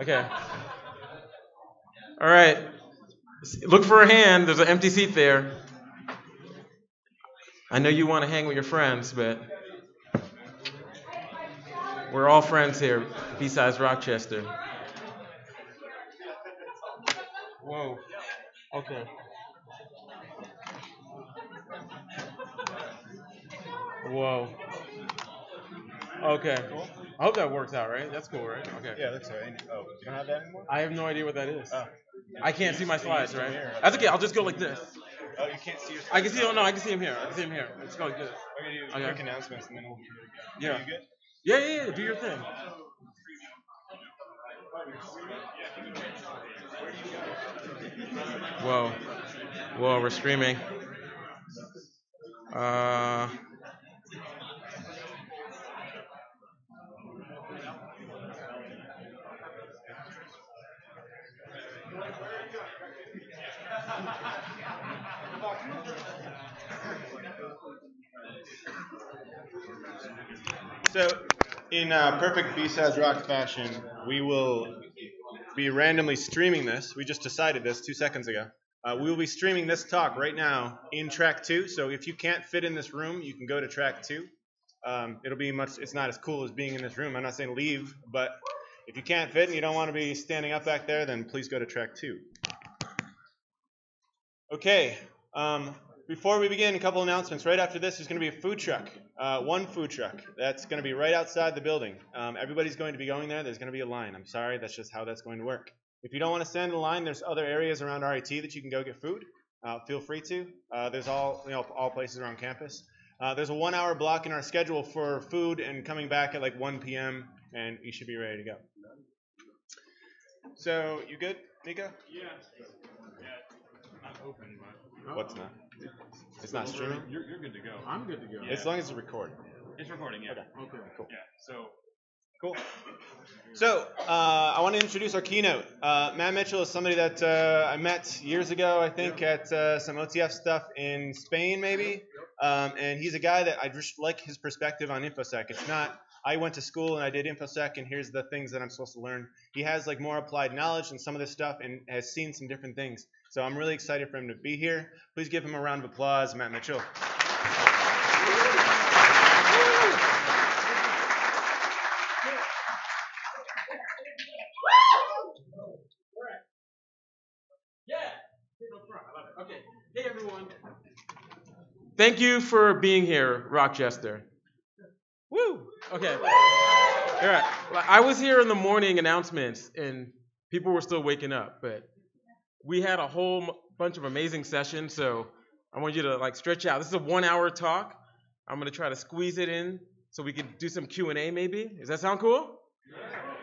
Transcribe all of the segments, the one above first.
Okay. All right. Look for a hand. There's an empty seat there. I know you want to hang with your friends, but we're all friends here, BSides Rochester. Whoa. Okay. Whoa. Okay. I hope that works out, right? That's cool, right? Okay. Yeah, that's right. Oh, you don't have that anymore? I have no idea what that is. Oh. I can't see my slides, right? Here. That's okay. I'll just go like this. Oh, you can't see your. I can see. Oh no, I can see him here. I can see him here. Let's go like this. I'm gonna do Okay. quick announcements and then we'll. Yeah. You good? Yeah, yeah, yeah. Do your thing. Whoa. Whoa, we're streaming. Uh. So, in uh, perfect BSides ROC fashion, we will be randomly streaming this. We just decided this two seconds ago. Uh, we will be streaming this talk right now in track two. So if you can't fit in this room, you can go to track two. Um, it'll be much. It's not as cool as being in this room. I'm not saying leave, but if you can't fit and you don't want to be standing up back there, then please go to track two. Okay. Um, before we begin, a couple announcements. Right after this, there's going to be a food truck. Uh, one food truck. That's going to be right outside the building. Um, everybody's going to be going there. There's going to be a line. I'm sorry, that's just how that's going to work. If you don't want to stand in line, there's other areas around RIT that you can go get food. Uh, feel free to. Uh, there's all you know, all places around campus. Uh, there's a one-hour block in our schedule for food and coming back at like 1 p.m. and you should be ready to go. So you good, Mika? Yeah. yeah. Not open, but. What's not? It's not streaming. You're, you're good to go. I'm good to go. As long as it's recording. It's recording, yeah. Okay. Okay. Cool. Yeah. So Cool. So, uh, I want to introduce our keynote. Uh, Matt Mitchell is somebody that uh, I met years ago, I think, at uh, some OTF stuff in Spain, maybe. Um, and he's a guy that I just like his perspective on InfoSec. It's not, I went to school and I did InfoSec, and here's the things that I'm supposed to learn. He has like more applied knowledge and some of this stuff and has seen some different things. So, I'm really excited for him to be here. Please give him a round of applause, Matt Mitchell. Thank you for being here, Rochester. Woo. Okay. All right. I was here in the morning announcements, and people were still waking up, but we had a whole bunch of amazing sessions. So I want you to like stretch out. This is a one-hour talk. I'm gonna try to squeeze it in so we can do some Q and A. Maybe. Does that sound cool?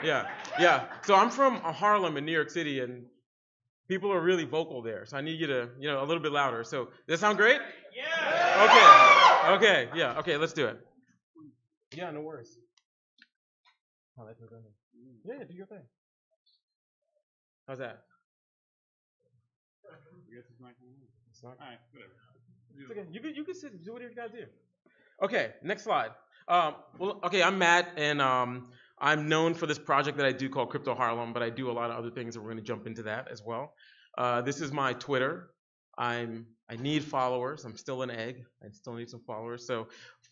Yeah. Yeah. So I'm from uh, Harlem in New York City, and people are really vocal there. So I need you to, you know, a little bit louder. So does that sound great? Yeah. Okay. Okay. Yeah. Okay. Let's do it. Yeah. No worries. Oh, that's okay. Yeah. Do your thing. How's that? It's not- all right, whatever. it's okay. You can you can sit do whatever you gotta do. Okay, next slide. Um, well, okay, I'm Matt, and um, I'm known for this project that I do called Crypto Harlem, but I do a lot of other things, and we're going to jump into that as well. Uh, this is my Twitter. I'm I need followers. I'm still an egg. I still need some followers. So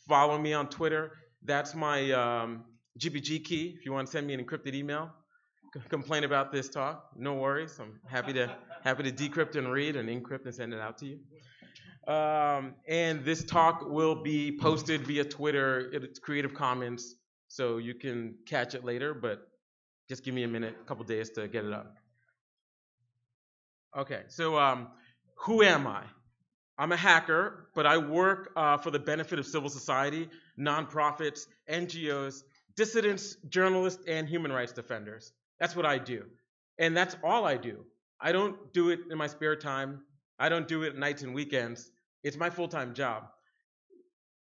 follow me on Twitter. That's my um, GPG key. If you want to send me an encrypted email, c- complain about this talk, no worries. I'm happy to happy to decrypt and read and encrypt and send it out to you. Um, and this talk will be posted via Twitter. It's Creative Commons, so you can catch it later, but just give me a minute, a couple days to get it up. Okay, so um, who am I? I'm a hacker, but I work uh, for the benefit of civil society, nonprofits, NGOs, dissidents, journalists, and human rights defenders. That's what I do. And that's all I do. I don't do it in my spare time. I don't do it nights and weekends. It's my full time job.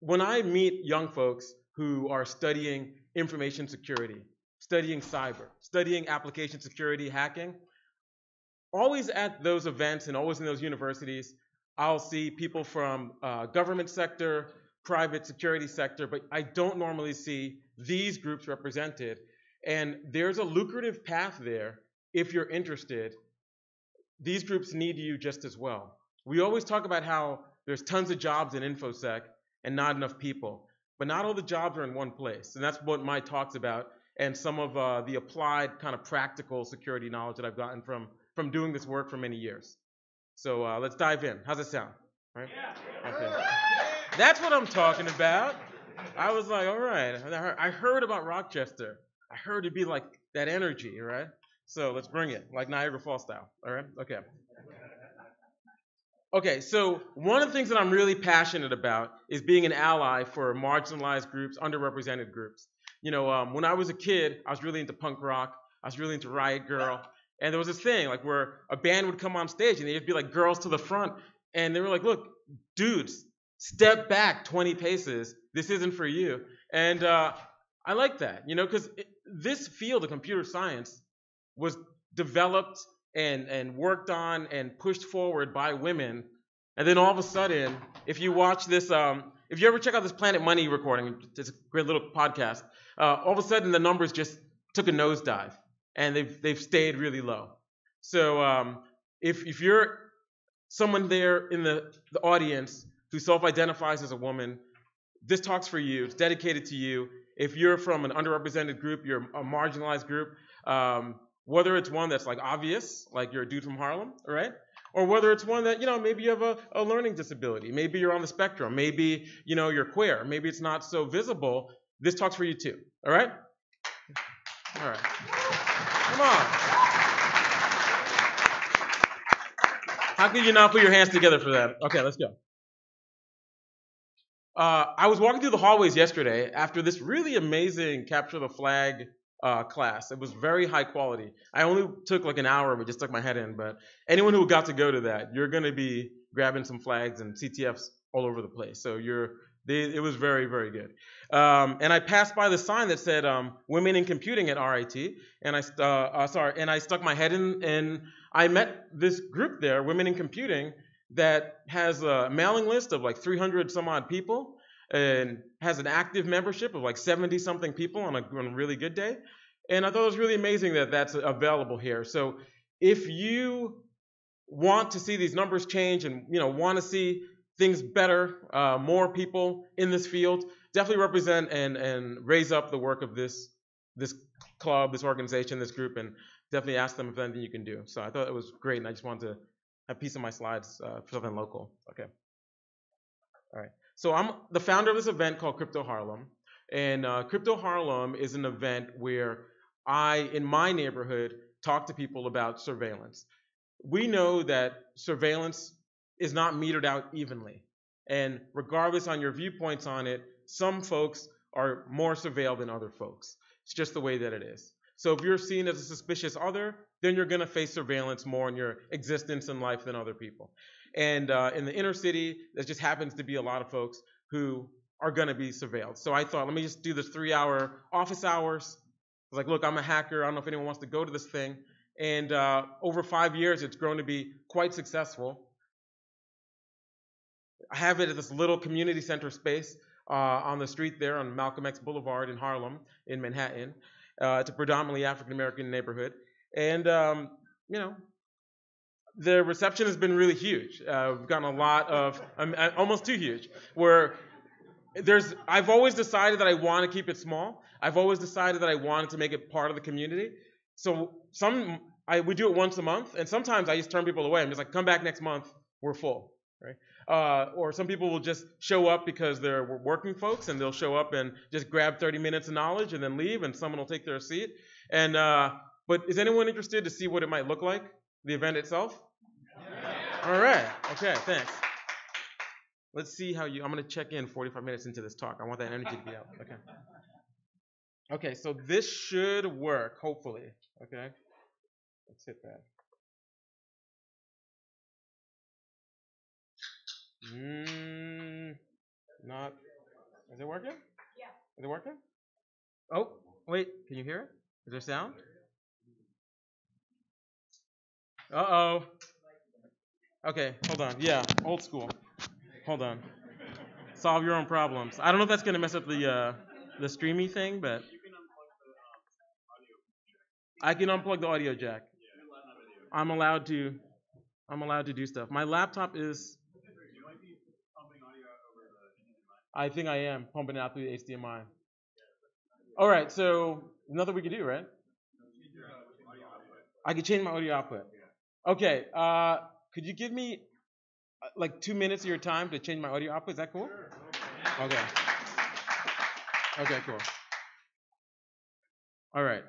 When I meet young folks who are studying information security, studying cyber, studying application security, hacking, always at those events and always in those universities, I'll see people from uh, government sector, private security sector, but I don't normally see these groups represented. And there's a lucrative path there if you're interested. These groups need you just as well. We always talk about how there's tons of jobs in InfoSec and not enough people. But not all the jobs are in one place. And that's what my talk's about and some of uh, the applied kind of practical security knowledge that I've gotten from, from doing this work for many years. So uh, let's dive in. How's it sound? Right? Okay. That's what I'm talking about. I was like, all right. I heard about Rochester. I heard it'd be like that energy, right? So let's bring it, like Niagara Falls style. All right? Okay. Okay, so one of the things that I'm really passionate about is being an ally for marginalized groups, underrepresented groups. You know, um, when I was a kid, I was really into punk rock. I was really into Riot Grrrl. And there was this thing, like, where a band would come on stage and they'd be like girls to the front. And they were like, look, dudes, step back 20 paces. This isn't for you. And uh, I like that, you know, because this field of computer science was developed and, and worked on and pushed forward by women. And then all of a sudden, if you watch this, um, if you ever check out this Planet Money recording, it's a great little podcast, uh, all of a sudden the numbers just took a nosedive and they've, they've stayed really low. So um, if, if you're someone there in the, the audience who self identifies as a woman, this talk's for you. It's dedicated to you. If you're from an underrepresented group, you're a marginalized group, um, whether it's one that's like obvious, like you're a dude from Harlem, right? Or whether it's one that, you know, maybe you have a, a learning disability. Maybe you're on the spectrum. Maybe, you know, you're queer. Maybe it's not so visible. This talks for you too. All right? All right. Come on. How could you not put your hands together for that? Okay, let's go. Uh, I was walking through the hallways yesterday after this really amazing capture the flag uh, class. It was very high quality. I only took like an hour, but just stuck my head in. But anyone who got to go to that, you're going to be grabbing some flags and CTFs all over the place. So you're they, it was very, very good. Um, and I passed by the sign that said um, "Women in Computing" at RIT, and I uh, uh, sorry, and I stuck my head in, and I met this group there, Women in Computing, that has a mailing list of like 300 some odd people, and has an active membership of like 70 something people on a, on a really good day. And I thought it was really amazing that that's available here. So if you want to see these numbers change and you know want to see things better, uh, more people in this field, definitely represent and and raise up the work of this this club, this organization, this group, and definitely ask them if anything you can do. So I thought it was great, and I just wanted to have a piece of my slides uh, for something local. Okay. All right. So I'm the founder of this event called Crypto Harlem, and uh, Crypto Harlem is an event where I, in my neighborhood, talk to people about surveillance. We know that surveillance is not metered out evenly, and regardless on your viewpoints on it, some folks are more surveilled than other folks. It's just the way that it is. So if you're seen as a suspicious other, then you're going to face surveillance more in your existence and life than other people. And uh, in the inner city, there just happens to be a lot of folks who are going to be surveilled. So I thought, let me just do this three hour office hours. I was like, look, I'm a hacker. I don't know if anyone wants to go to this thing. And uh, over five years, it's grown to be quite successful. I have it at this little community center space uh, on the street there on Malcolm X Boulevard in Harlem, in Manhattan. Uh, it's a predominantly African American neighborhood. And, um, you know, the reception has been really huge. Uh, we've gotten a lot of, um, almost too huge, where there's, I've always decided that I want to keep it small. I've always decided that I wanted to make it part of the community. So some, I, we do it once a month, and sometimes I just turn people away. I'm just like, come back next month, we're full, right? Uh, or some people will just show up because they're working folks, and they'll show up and just grab 30 minutes of knowledge and then leave, and someone will take their seat. And uh, but is anyone interested to see what it might look like, the event itself? All right. Okay, thanks. Let's see how you. I'm going to check in 45 minutes into this talk. I want that energy to be out. Okay. Okay, so this should work, hopefully. Okay. Let's hit that. Mm, not. Is it working? Yeah. Is it working? Oh, wait. Can you hear it? Is there sound? Uh oh. Okay, hold on. Yeah, old school. Hold on. Solve your own problems. I don't know if that's gonna mess up the uh, the streamy thing, but I can unplug the audio jack. I'm allowed to. I'm allowed to do stuff. My laptop is. I think I am pumping it out through the HDMI. All right, so nothing we can do, right? I can change my audio output. Okay, uh, could you give me uh, like two minutes of your time to change my audio output? Is that cool? Sure. Okay. Okay, cool. All right.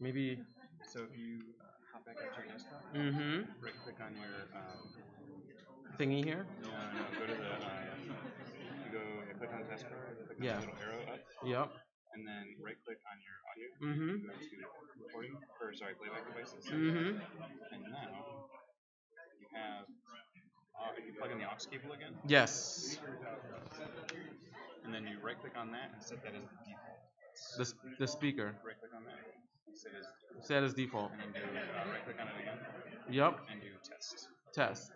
Maybe. So if you uh, hop back onto your desktop, Mm-hmm. right click on your um, Thingy here. no, no, go to the um, you go you click on the taskbar, click on Yeah. the little arrow up, Yep. And then right click on your audio. Mm-hmm. Go to recording or sorry playback devices, Mm-hmm. and now you have uh, if you plug in the aux cable again, Yes. and then you right click on that and set that as the default. The, s- the speaker. Right click on that, set as Set as default. and then do uh, right click on it again Yep. and do test. Test.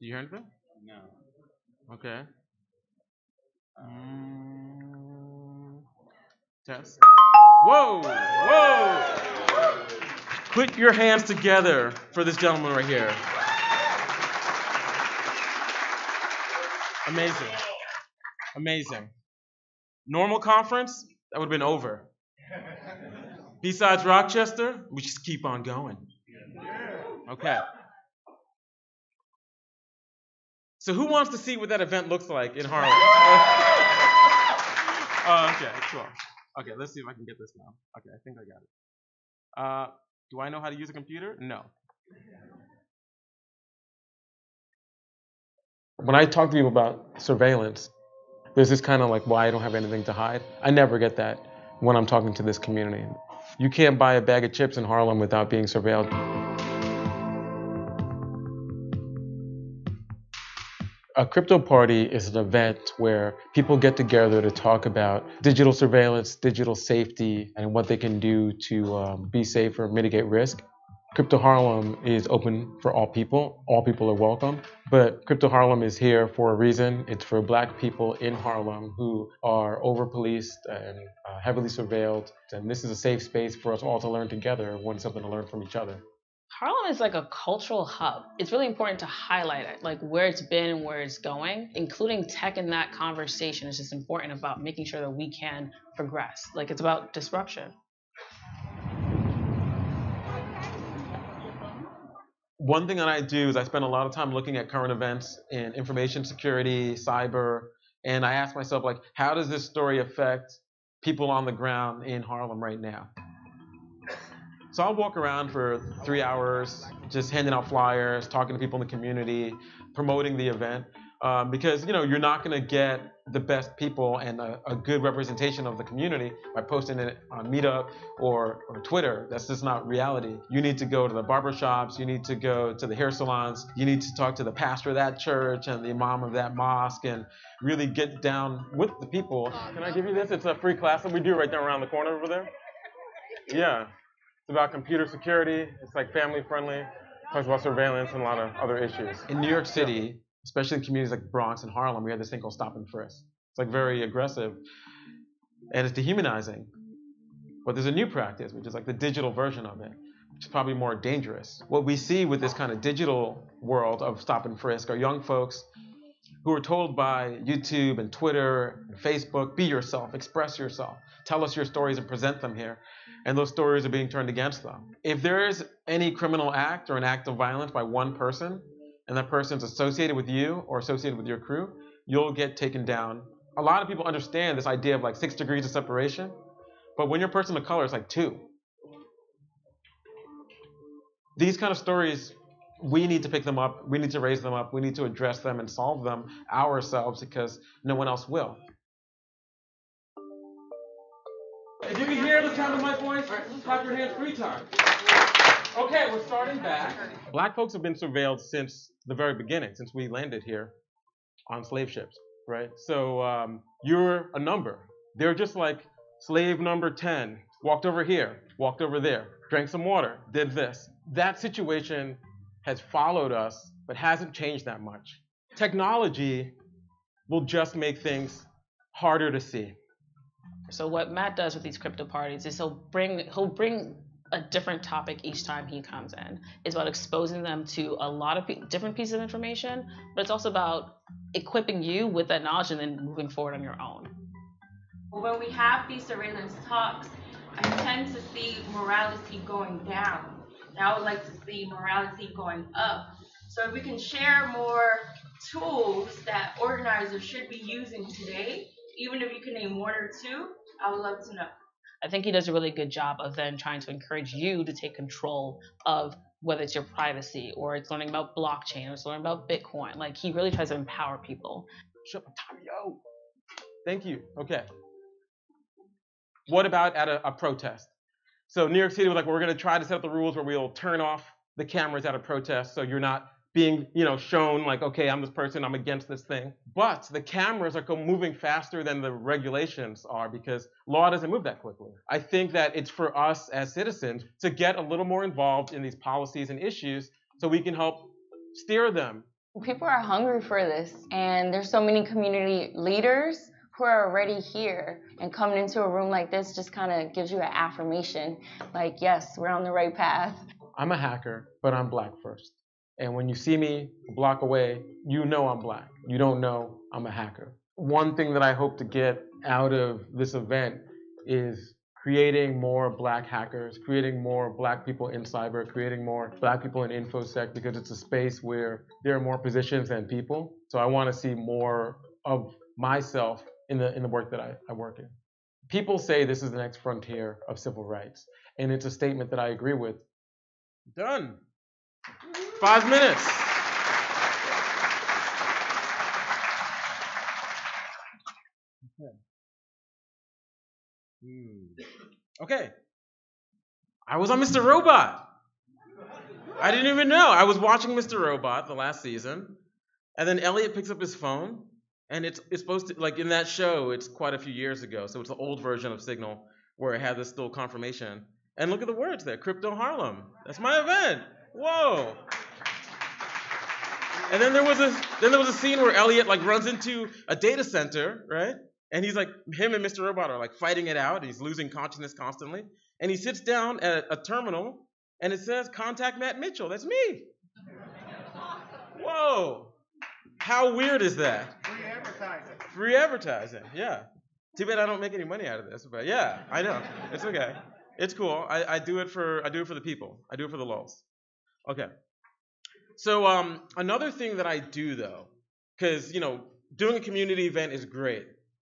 Do you hear anything? No. Okay. Mm, test. Whoa! Whoa! Put your hands together for this gentleman right here. Amazing. Amazing. Normal conference, that would have been over. BSides Rochester, we just keep on going. Okay. So who wants to see what that event looks like in Harlem? Oh, okay, cool. Okay, let's see if I can get this now. Okay, I think I got it. Uh, do I know how to use a computer? No. When I talk to people about surveillance, there's this kind of like, why I don't have anything to hide. I never get that when I'm talking to this community. You can't buy a bag of chips in Harlem without being surveilled. A crypto party is an event where people get together to talk about digital surveillance, digital safety, and what they can do to um, be safer, mitigate risk. Crypto Harlem is open for all people. All people are welcome. But Crypto Harlem is here for a reason. It's for black people in Harlem who are over policed and uh, heavily surveilled. And this is a safe space for us all to learn together, one something to learn from each other. Harlem is like a cultural hub. It's really important to highlight it, like where it's been and where it's going, including tech in that conversation is just important about making sure that we can progress. Like it's about disruption. one thing that I do is I spend a lot of time looking at current events in information security, cyber, and I ask myself like, how does this story affect people on the ground in Harlem right now? So I'll walk around for three hours, just handing out flyers, talking to people in the community, promoting the event, um, because you know you're not going to get the best people and a, a, good representation of the community by posting it on Meetup or, or Twitter. That's just not reality. You need to go to the barbershops, you need to go to the hair salons, you need to talk to the pastor of that church and the imam of that mosque and really get down with the people. Can I give you this? It's a free class that we do right there around the corner over there. Yeah. It's about computer security. It's like family friendly. Talks about surveillance and a lot of other issues. In New York City, especially in communities like Bronx and Harlem, we have this thing called stop and frisk. It's like very aggressive and it's dehumanizing. But there's a new practice, which is like the digital version of it, which is probably more dangerous. What we see with this kind of digital world of stop and frisk are young folks who are told by YouTube and Twitter and Facebook, be yourself, express yourself, tell us your stories and present them here. And those stories are being turned against them. If there is any criminal act or an act of violence by one person, and that person's associated with you or associated with your crew, you'll get taken down. A lot of people understand this idea of like six degrees of separation, but when you're a person of color, it's like two. These kind of stories, we need to pick them up, we need to raise them up, we need to address them and solve them ourselves because no one else will. If you can hear the sound of my voice, clap your hands three times. Okay, we're starting back. Black folks have been surveilled since the very beginning, since we landed here on slave ships, right? So um, you're a number. They're just like slave number 10, walked over here, walked over there, drank some water, did this. That situation has followed us, but hasn't changed that much. Technology will just make things harder to see. So what Matt does with these crypto parties is he'll bring he'll bring a different topic each time he comes in. It's about exposing them to a lot of pe- different pieces of information, but it's also about equipping you with that knowledge and then moving forward on your own. When we have these surveillance talks, I tend to see morality going down. And I would like to see morality going up. So if we can share more tools that organizers should be using today, even if you can name one or two, I would love to know. I think he does a really good job of then trying to encourage you to take control of whether it's your privacy or it's learning about blockchain or it's learning about Bitcoin. Like he really tries to empower people. Shut up, time, yo. Thank you. Okay. What about at a, a protest? So New York City was like, we're going to try to set up the rules where we'll turn off the cameras at a protest, so you're not being, you know, shown like, okay, I'm this person, I'm against this thing. But the cameras are moving faster than the regulations are because law doesn't move that quickly. I think that it's for us as citizens to get a little more involved in these policies and issues so we can help steer them. People are hungry for this, and there's so many community leaders who are already here and coming into a room like this just kind of gives you an affirmation like yes we're on the right path i'm a hacker but i'm black first and when you see me a block away, you know I'm black. You don't know I'm a hacker. One thing that I hope to get out of this event is creating more black hackers, creating more black people in cyber, creating more black people in InfoSec because it's a space where there are more positions than people. So I want to see more of myself in the in the work that I, I work in. People say this is the next frontier of civil rights, and it's a statement that I agree with. Done. Five minutes. Okay. Hmm. okay. I was on Mr. Robot. I didn't even know. I was watching Mr. Robot the last season, and then Elliot picks up his phone, and it's it's supposed to like in that show. It's quite a few years ago, so it's an old version of Signal where it had this little confirmation. And look at the words there, Crypto Harlem. That's my event. Whoa. And then there was a then there was a scene where Elliot like runs into a data center, right? And he's like him and Mr. Robot are like fighting it out. He's losing consciousness constantly. And he sits down at a terminal and it says contact Matt Mitchell. That's me. Whoa. How weird is that? Free advertising. Free advertising. Yeah. Too bad I don't make any money out of this, but yeah, I know. It's okay. It's cool. I, I do it for I do it for the people. I do it for the lulz. Okay. So um, another thing that I do though, because you know, doing a community event is great,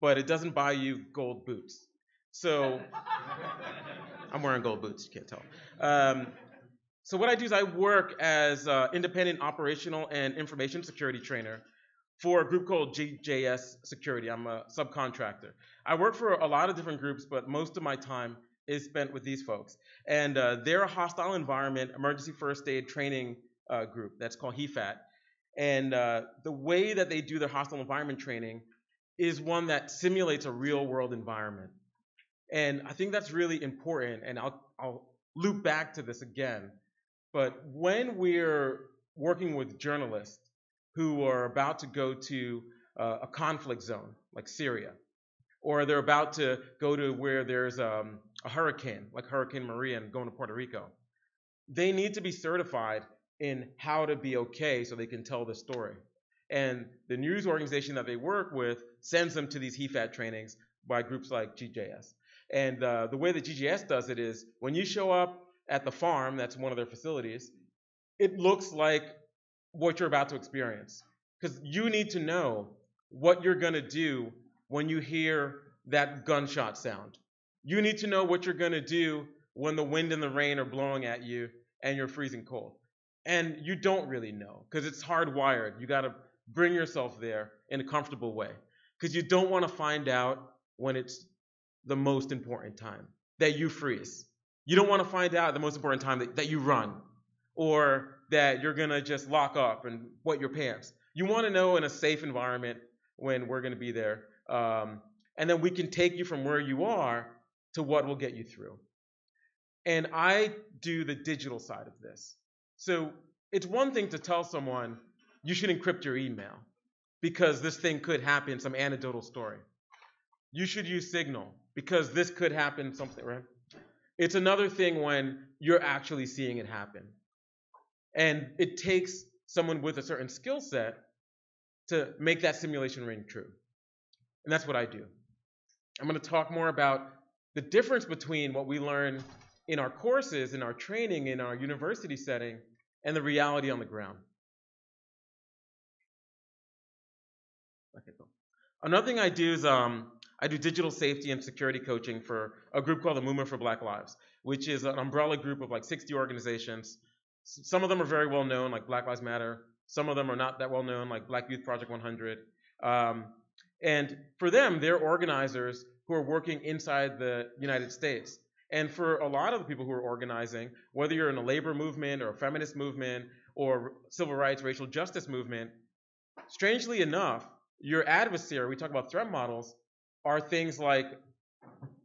but it doesn't buy you gold boots. So I'm wearing gold boots. You can't tell. Um, so what I do is I work as uh, independent operational and information security trainer for a group called GJS Security. I'm a subcontractor. I work for a lot of different groups, but most of my time is spent with these folks. And uh, they're a hostile environment emergency first aid training uh, group that's called HEFAT. And uh, the way that they do their hostile environment training is one that simulates a real world environment. And I think that's really important. And I'll, I'll loop back to this again. But when we're working with journalists who are about to go to uh, a conflict zone like Syria, or they're about to go to where there's um, a hurricane, like Hurricane Maria, and going to Puerto Rico, they need to be certified in how to be okay so they can tell the story. And the news organization that they work with sends them to these HEFAT trainings by groups like GJS. And uh, the way that GJS does it is when you show up at the farm, that's one of their facilities, it looks like what you're about to experience. Because you need to know what you're going to do when you hear that gunshot sound. You need to know what you're going to do when the wind and the rain are blowing at you and you're freezing cold. And you don't really know because it's hardwired. You got to bring yourself there in a comfortable way because you don't want to find out when it's the most important time that you freeze. You don't want to find out the most important time that, that you run or that you're going to just lock up and wet your pants. You want to know in a safe environment when we're going to be there. Um, and then we can take you from where you are to what will get you through. And I do the digital side of this. So it's one thing to tell someone you should encrypt your email because this thing could happen, some anecdotal story. you should use Signal because this could happen. Something right? It's another thing when you're actually seeing it happen, and it takes someone with a certain skill set to make that simulation ring true. And that's what I do. I'm going to talk more about the difference between what we learn in our courses, in our training, in our university setting, and the reality on the ground. Okay, cool. Another thing I do is um, I do digital safety and security coaching for a group called the Movement for Black Lives, which is an umbrella group of like 60 organizations. Some of them are very well known, like Black Lives Matter. Some of them are not that well known, like Black Youth Project 100. Um, and for them, they're organizers who are working inside the United States. And for a lot of the people who are organizing, whether you're in a labor movement or a feminist movement or civil rights, racial justice movement, strangely enough, your adversary, we talk about threat models, are things like,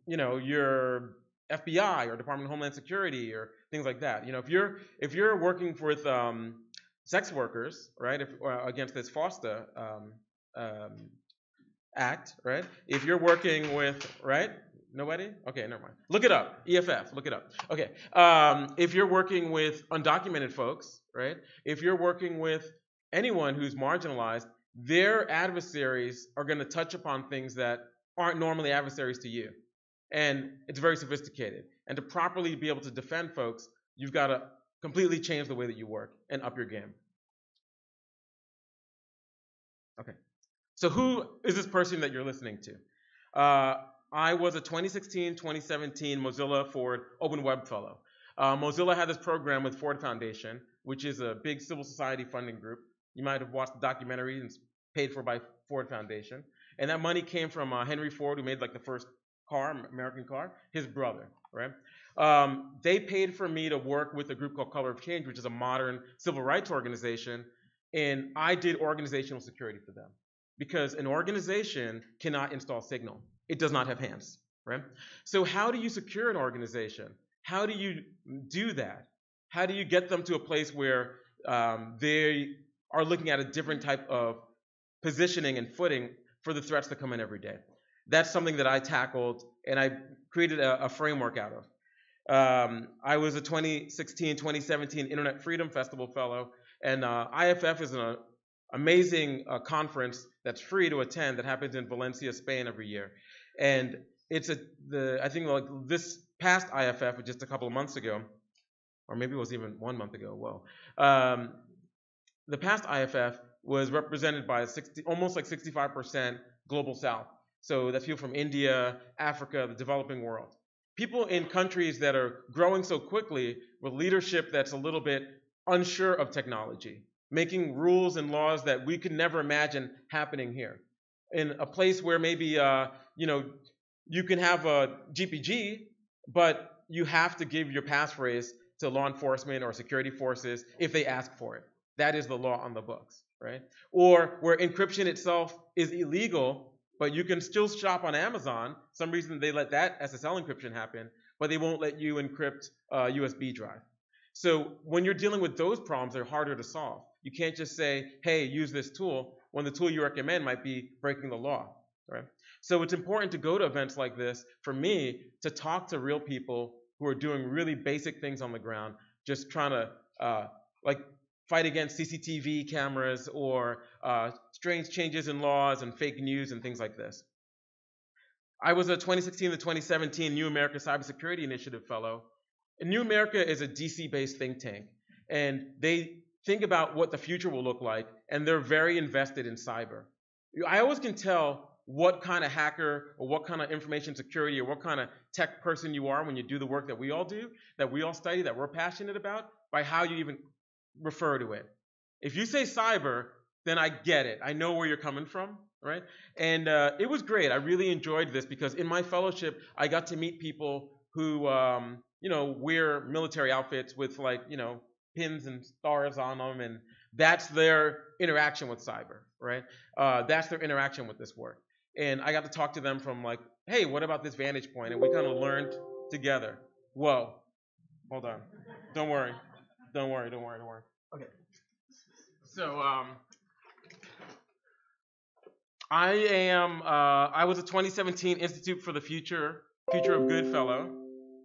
you know, your FBI or Department of Homeland Security or things like that. You know, if you're if you're working with um, sex workers, right, if, uh, against this FOSTA um, um, Act, right? If you're working with, right? Nobody? Okay, never mind. Look it up. EFF, look it up. Okay. Um, if you're working with undocumented folks, right? If you're working with anyone who's marginalized, their adversaries are going to touch upon things that aren't normally adversaries to you. And it's very sophisticated. And to properly be able to defend folks, you've got to completely change the way that you work and up your game. Okay. So who is this person that you're listening to? Uh, I was a 2016 2017 Mozilla Ford Open Web Fellow. Uh, Mozilla had this program with Ford Foundation, which is a big civil society funding group. You might have watched the documentary and it's paid for by Ford Foundation. And that money came from uh, Henry Ford, who made like the first car, American car, his brother, right? Um, they paid for me to work with a group called Color of Change, which is a modern civil rights organization, and I did organizational security for them because an organization cannot install Signal. It does not have hands, right? So how do you secure an organization? How do you do that? How do you get them to a place where um, they are looking at a different type of positioning and footing for the threats that come in every day? That's something that I tackled and I created a, a framework out of. Um, I was a 2016 2017 Internet Freedom Festival Fellow, and uh, IFF is an amazing uh, conference that's free to attend that happens in Valencia, Spain every year. And it's a the I think like this past IFF just a couple of months ago, or maybe it was even one month ago. Whoa, um, the past IFF was represented by 60, almost like 65% global South. So that's people from India, Africa, the developing world. People in countries that are growing so quickly with leadership that's a little bit unsure of technology, making rules and laws that we could never imagine happening here. In a place where maybe uh, you know, you can have a GPG, but you have to give your passphrase to law enforcement or security forces if they ask for it. That is the law on the books, right? Or where encryption itself is illegal, but you can still shop on Amazon. Some reason they let that SSL encryption happen, but they won't let you encrypt a USB drive. So when you're dealing with those problems, they're harder to solve. You can't just say, hey, use this tool, when the tool you recommend might be breaking the law, right? So it's important to go to events like this for me to talk to real people who are doing really basic things on the ground, just trying to uh, like fight against CCTV cameras or uh, strange changes in laws and fake news and things like this. I was a 2016 to 2017 New America Cybersecurity Initiative Fellow. And New America is a DC based think tank, and they think about what the future will look like, and they're very invested in cyber. I always can tell what kind of hacker or what kind of information security or what kind of tech person you are when you do the work that we all do, that we all study, that we're passionate about, by how you even refer to it. If you say cyber, then I get it. I know where you're coming from, right? And uh, it was great. I really enjoyed this because in my fellowship, I got to meet people who, um, you know, wear military outfits with like, you know, pins and stars on them, and that's their interaction with cyber, right? Uh, that's their interaction with this work and I got to talk to them from like, hey, what about this vantage point? And we kind of learned together. Whoa, hold on. Don't worry. Don't worry. Don't worry. Don't worry. Okay. So um, I am. Uh, I was a 2017 Institute for the Future Future of Good Fellow.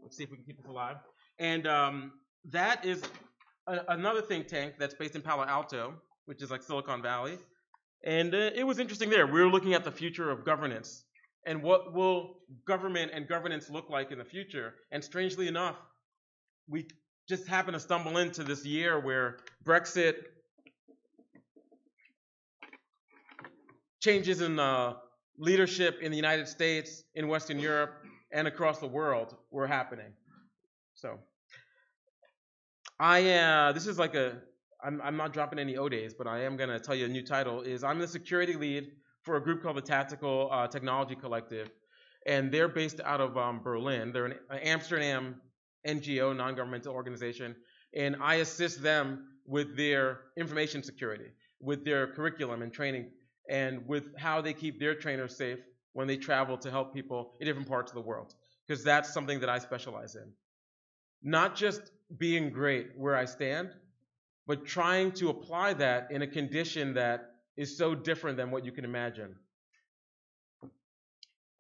Let's see if we can keep this alive. And um, that is a, another think tank that's based in Palo Alto, which is like Silicon Valley. And uh, it was interesting there. We were looking at the future of governance and what will government and governance look like in the future. And strangely enough, we just happened to stumble into this year where Brexit, changes in uh, leadership in the United States, in Western Europe, and across the world were happening. So, I uh, this is like a I'm I'm not dropping any O days, but I am gonna tell you a new title is I'm the security lead for a group called the Tactical uh, Technology Collective, and they're based out of um, Berlin. They're an Amsterdam NGO, non-governmental organization, and I assist them with their information security, with their curriculum and training, and with how they keep their trainers safe when they travel to help people in different parts of the world, because that's something that I specialize in. Not just being great where I stand, but trying to apply that in a condition that is so different than what you can imagine.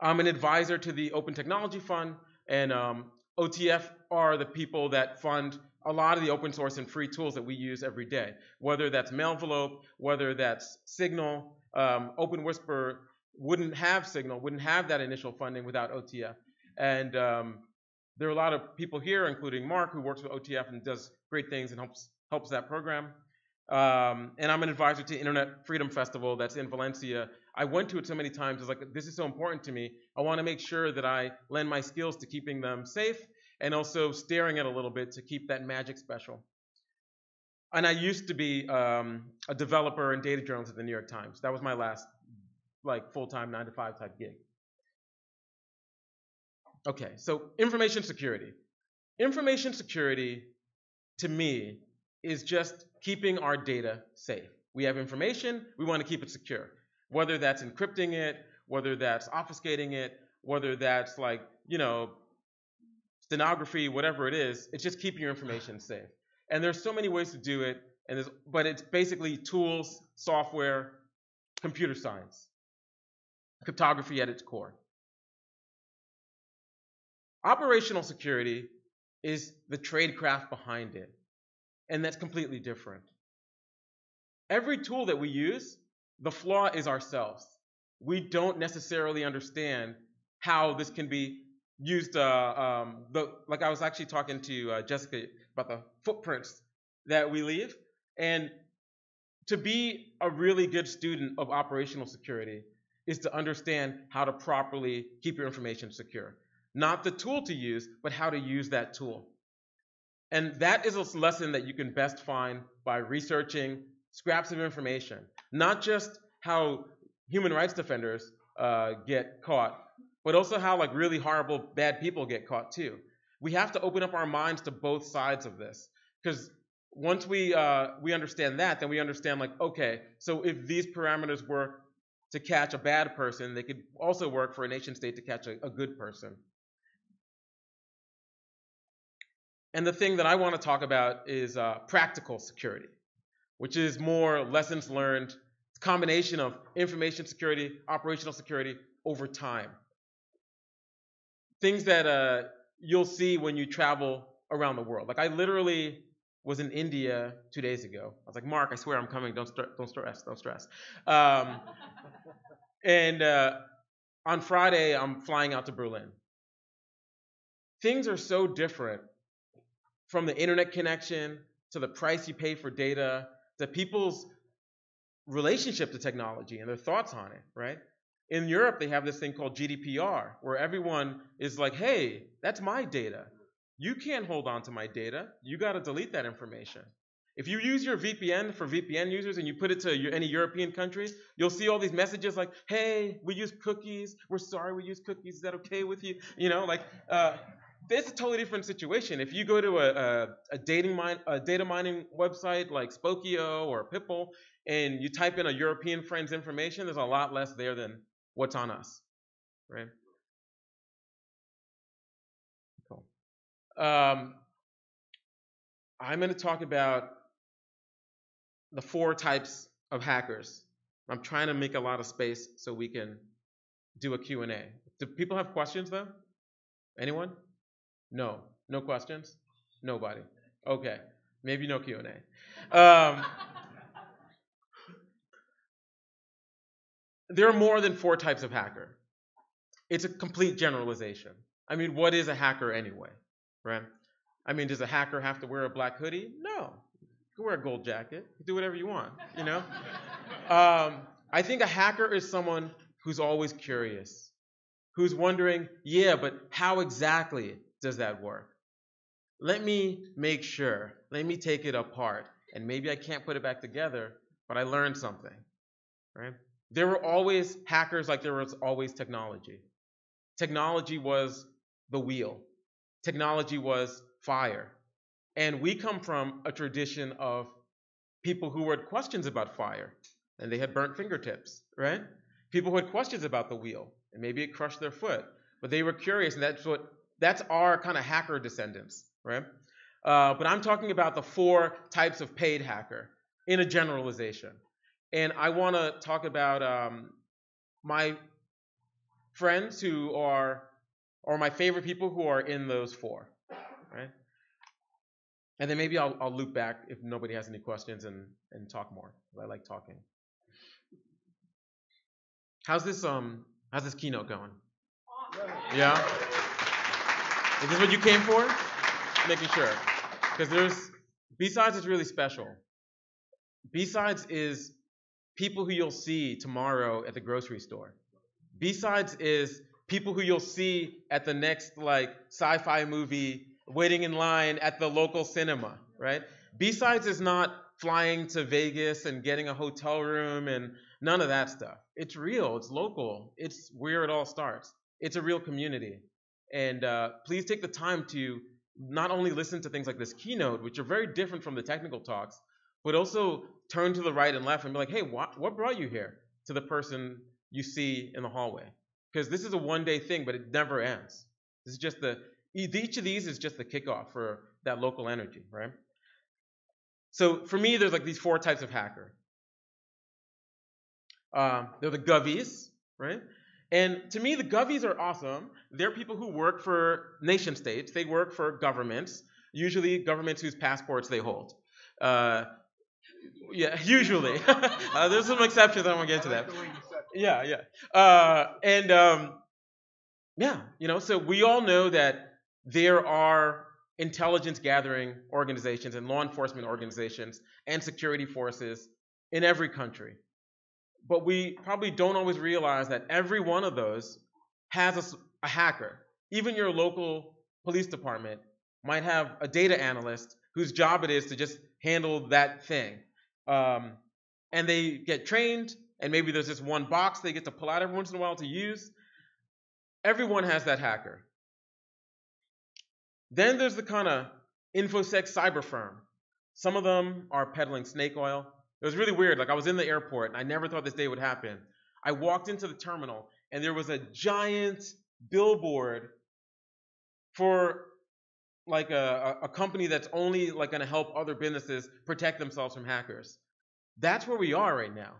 I'm an advisor to the Open Technology Fund, and um, OTF are the people that fund a lot of the open source and free tools that we use every day, whether that's Mailvelope, whether that's Signal. Um, OpenWhisper wouldn't have Signal, wouldn't have that initial funding without OTF. And um, there are a lot of people here, including Mark, who works with OTF and does great things and helps helps that program. Um, and I'm an advisor to Internet Freedom Festival that's in Valencia. I went to it so many times. It's like, this is so important to me. I want to make sure that I lend my skills to keeping them safe and also staring it a little bit to keep that magic special. And I used to be um, a developer and data journalist at the New York Times. That was my last, like, full-time nine to five type gig. Okay, so information security. Information security, to me, is just keeping our data safe. We have information, we want to keep it secure. Whether that's encrypting it, whether that's obfuscating it, whether that's like, you know, stenography, whatever it is, it's just keeping your information safe. And there's so many ways to do it, and but it's basically tools, software, computer science, cryptography at its core. Operational security is the tradecraft behind it. And that's completely different. Every tool that we use, the flaw is ourselves. We don't necessarily understand how this can be used. Uh, um, the, like I was actually talking to uh, Jessica about the footprints that we leave. And to be a really good student of operational security is to understand how to properly keep your information secure. Not the tool to use, but how to use that tool. And that is a lesson that you can best find by researching scraps of information, not just how human rights defenders uh, get caught, but also how like really horrible bad people get caught too. We have to open up our minds to both sides of this because once we uh, we understand that, then we understand like okay, so if these parameters work to catch a bad person, they could also work for a nation state to catch a, a good person. And the thing that I want to talk about is uh, practical security, which is more lessons learned. Combination of information security, operational security over time. Things that uh, you'll see when you travel around the world. Like I literally was in India two days ago. I was like, Mark, I swear I'm coming. Don't st- don't stress. Don't stress. Um, and uh, on Friday, I'm flying out to Berlin. Things are so different from the internet connection to the price you pay for data to people's relationship to technology and their thoughts on it, right? In Europe, they have this thing called GDPR, where everyone is like, hey, that's my data. You can't hold on to my data. You got to delete that information. If you use your VPN for VPN users and you put it to any European countries, you'll see all these messages like, hey, we use cookies. We're sorry we use cookies. Is that okay with you? You know, like, uh, it's a totally different situation. If you go to a, a, a dating mine, a data mining website like Spokeo or Pipl, and you type in a European friend's information, there's a lot less there than what's on us, right? Cool. Um, I'm going to talk about the four types of hackers I'm trying to make a lot of space so we can do a Q&A. Do people have questions though? Anyone? No. No questions? Nobody. Okay. Maybe no Q&A. Um, there are more than four types of hacker. It's a complete generalization. I mean, what is a hacker anyway? Right? I mean, does a hacker have to wear a black hoodie? No. You can wear a gold jacket. You do whatever you want, you know? um, I think a hacker is someone who's always curious, who's wondering, yeah, but how exactly does that work? Let me make sure. Let me take it apart. And maybe I can't put it back together, but I learned something. Right? There were always hackers like there was always technology. Technology was the wheel. Technology was fire. And we come from a tradition of people who had questions about fire and they had burnt fingertips, right? People who had questions about the wheel and maybe it crushed their foot, but they were curious and that's what that's our kind of hacker descendants, right? Uh, but I'm talking about the four types of paid hacker in a generalization. And I want to talk about um, my friends who are, or my favorite people who are in those four, right? And then maybe I'll, I'll loop back if nobody has any questions and, and talk more. I like talking. How's this um how's this keynote going? Yeah? Is this what you came for? Making sure. Because there's B-Sides is really special. B-Sides is people who you'll see tomorrow at the grocery store. B-Sides is people who you'll see at the next like sci-fi movie waiting in line at the local cinema, right? B-Sides is not flying to Vegas and getting a hotel room and none of that stuff. It's real, it's local, it's where it all starts. It's a real community. And uh, please take the time to not only listen to things like this keynote, which are very different from the technical talks, but also turn to the right and left and be like, hey, what, what brought you here? To the person you see in the hallway. Because this is a one day thing, but it never ends. This is just the, each of these is just the kickoff for that local energy, right? So for me, there's like these four types of hacker. Um, they're the govies, right? And to me, the govies are awesome. They're people who work for nation states. They work for governments, usually governments whose passports they hold. Uh, yeah, usually. uh, there's some exceptions. I won't get into that. Yeah, yeah. Uh, and um, yeah, you know, so we all know that there are intelligence gathering organizations and law enforcement organizations and security forces in every country. But we probably don't always realize that every one of those has a, a hacker. Even your local police department might have a data analyst whose job it is to just handle that thing. Um, and they get trained, and maybe there's this one box they get to pull out every once in a while to use. Everyone has that hacker. Then there's the kind of infosec cyber firm. Some of them are peddling snake oil. It was really weird. Like I was in the airport, and I never thought this day would happen. I walked into the terminal, and there was a giant billboard for like a, a company that's only like going to help other businesses protect themselves from hackers. That's where we are right now.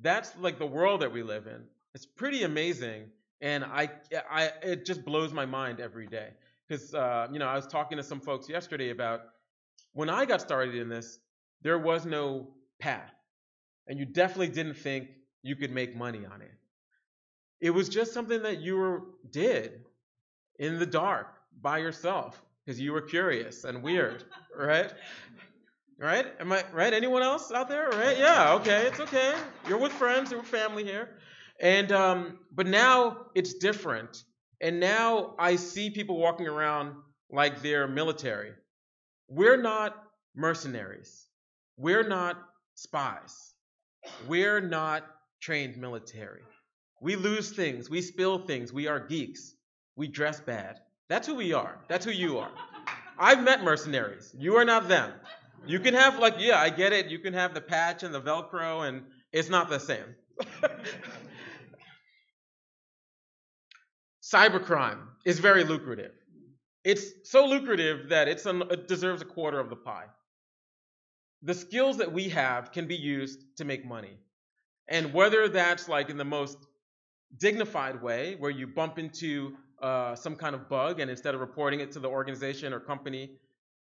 That's like the world that we live in. It's pretty amazing, and I, I it just blows my mind every day. Because uh, you know, I was talking to some folks yesterday about when I got started in this, there was no path, and you definitely didn't think you could make money on it. It was just something that you were, did in the dark by yourself because you were curious and weird, right? Right? Am I right? Anyone else out there? Right? Yeah. Okay. It's okay. You're with friends. You're with family here, and um, but now it's different. And now I see people walking around like they're military. We're not mercenaries. We're not spies. We're not trained military. We lose things. We spill things. We are geeks. We dress bad. That's who we are. That's who you are. I've met mercenaries. You are not them. You can have, like, yeah, I get it. You can have the patch and the Velcro, and it's not the same. Cybercrime is very lucrative. It's so lucrative that it's an, it deserves a quarter of the pie. The skills that we have can be used to make money. And whether that's like in the most dignified way, where you bump into uh, some kind of bug and instead of reporting it to the organization or company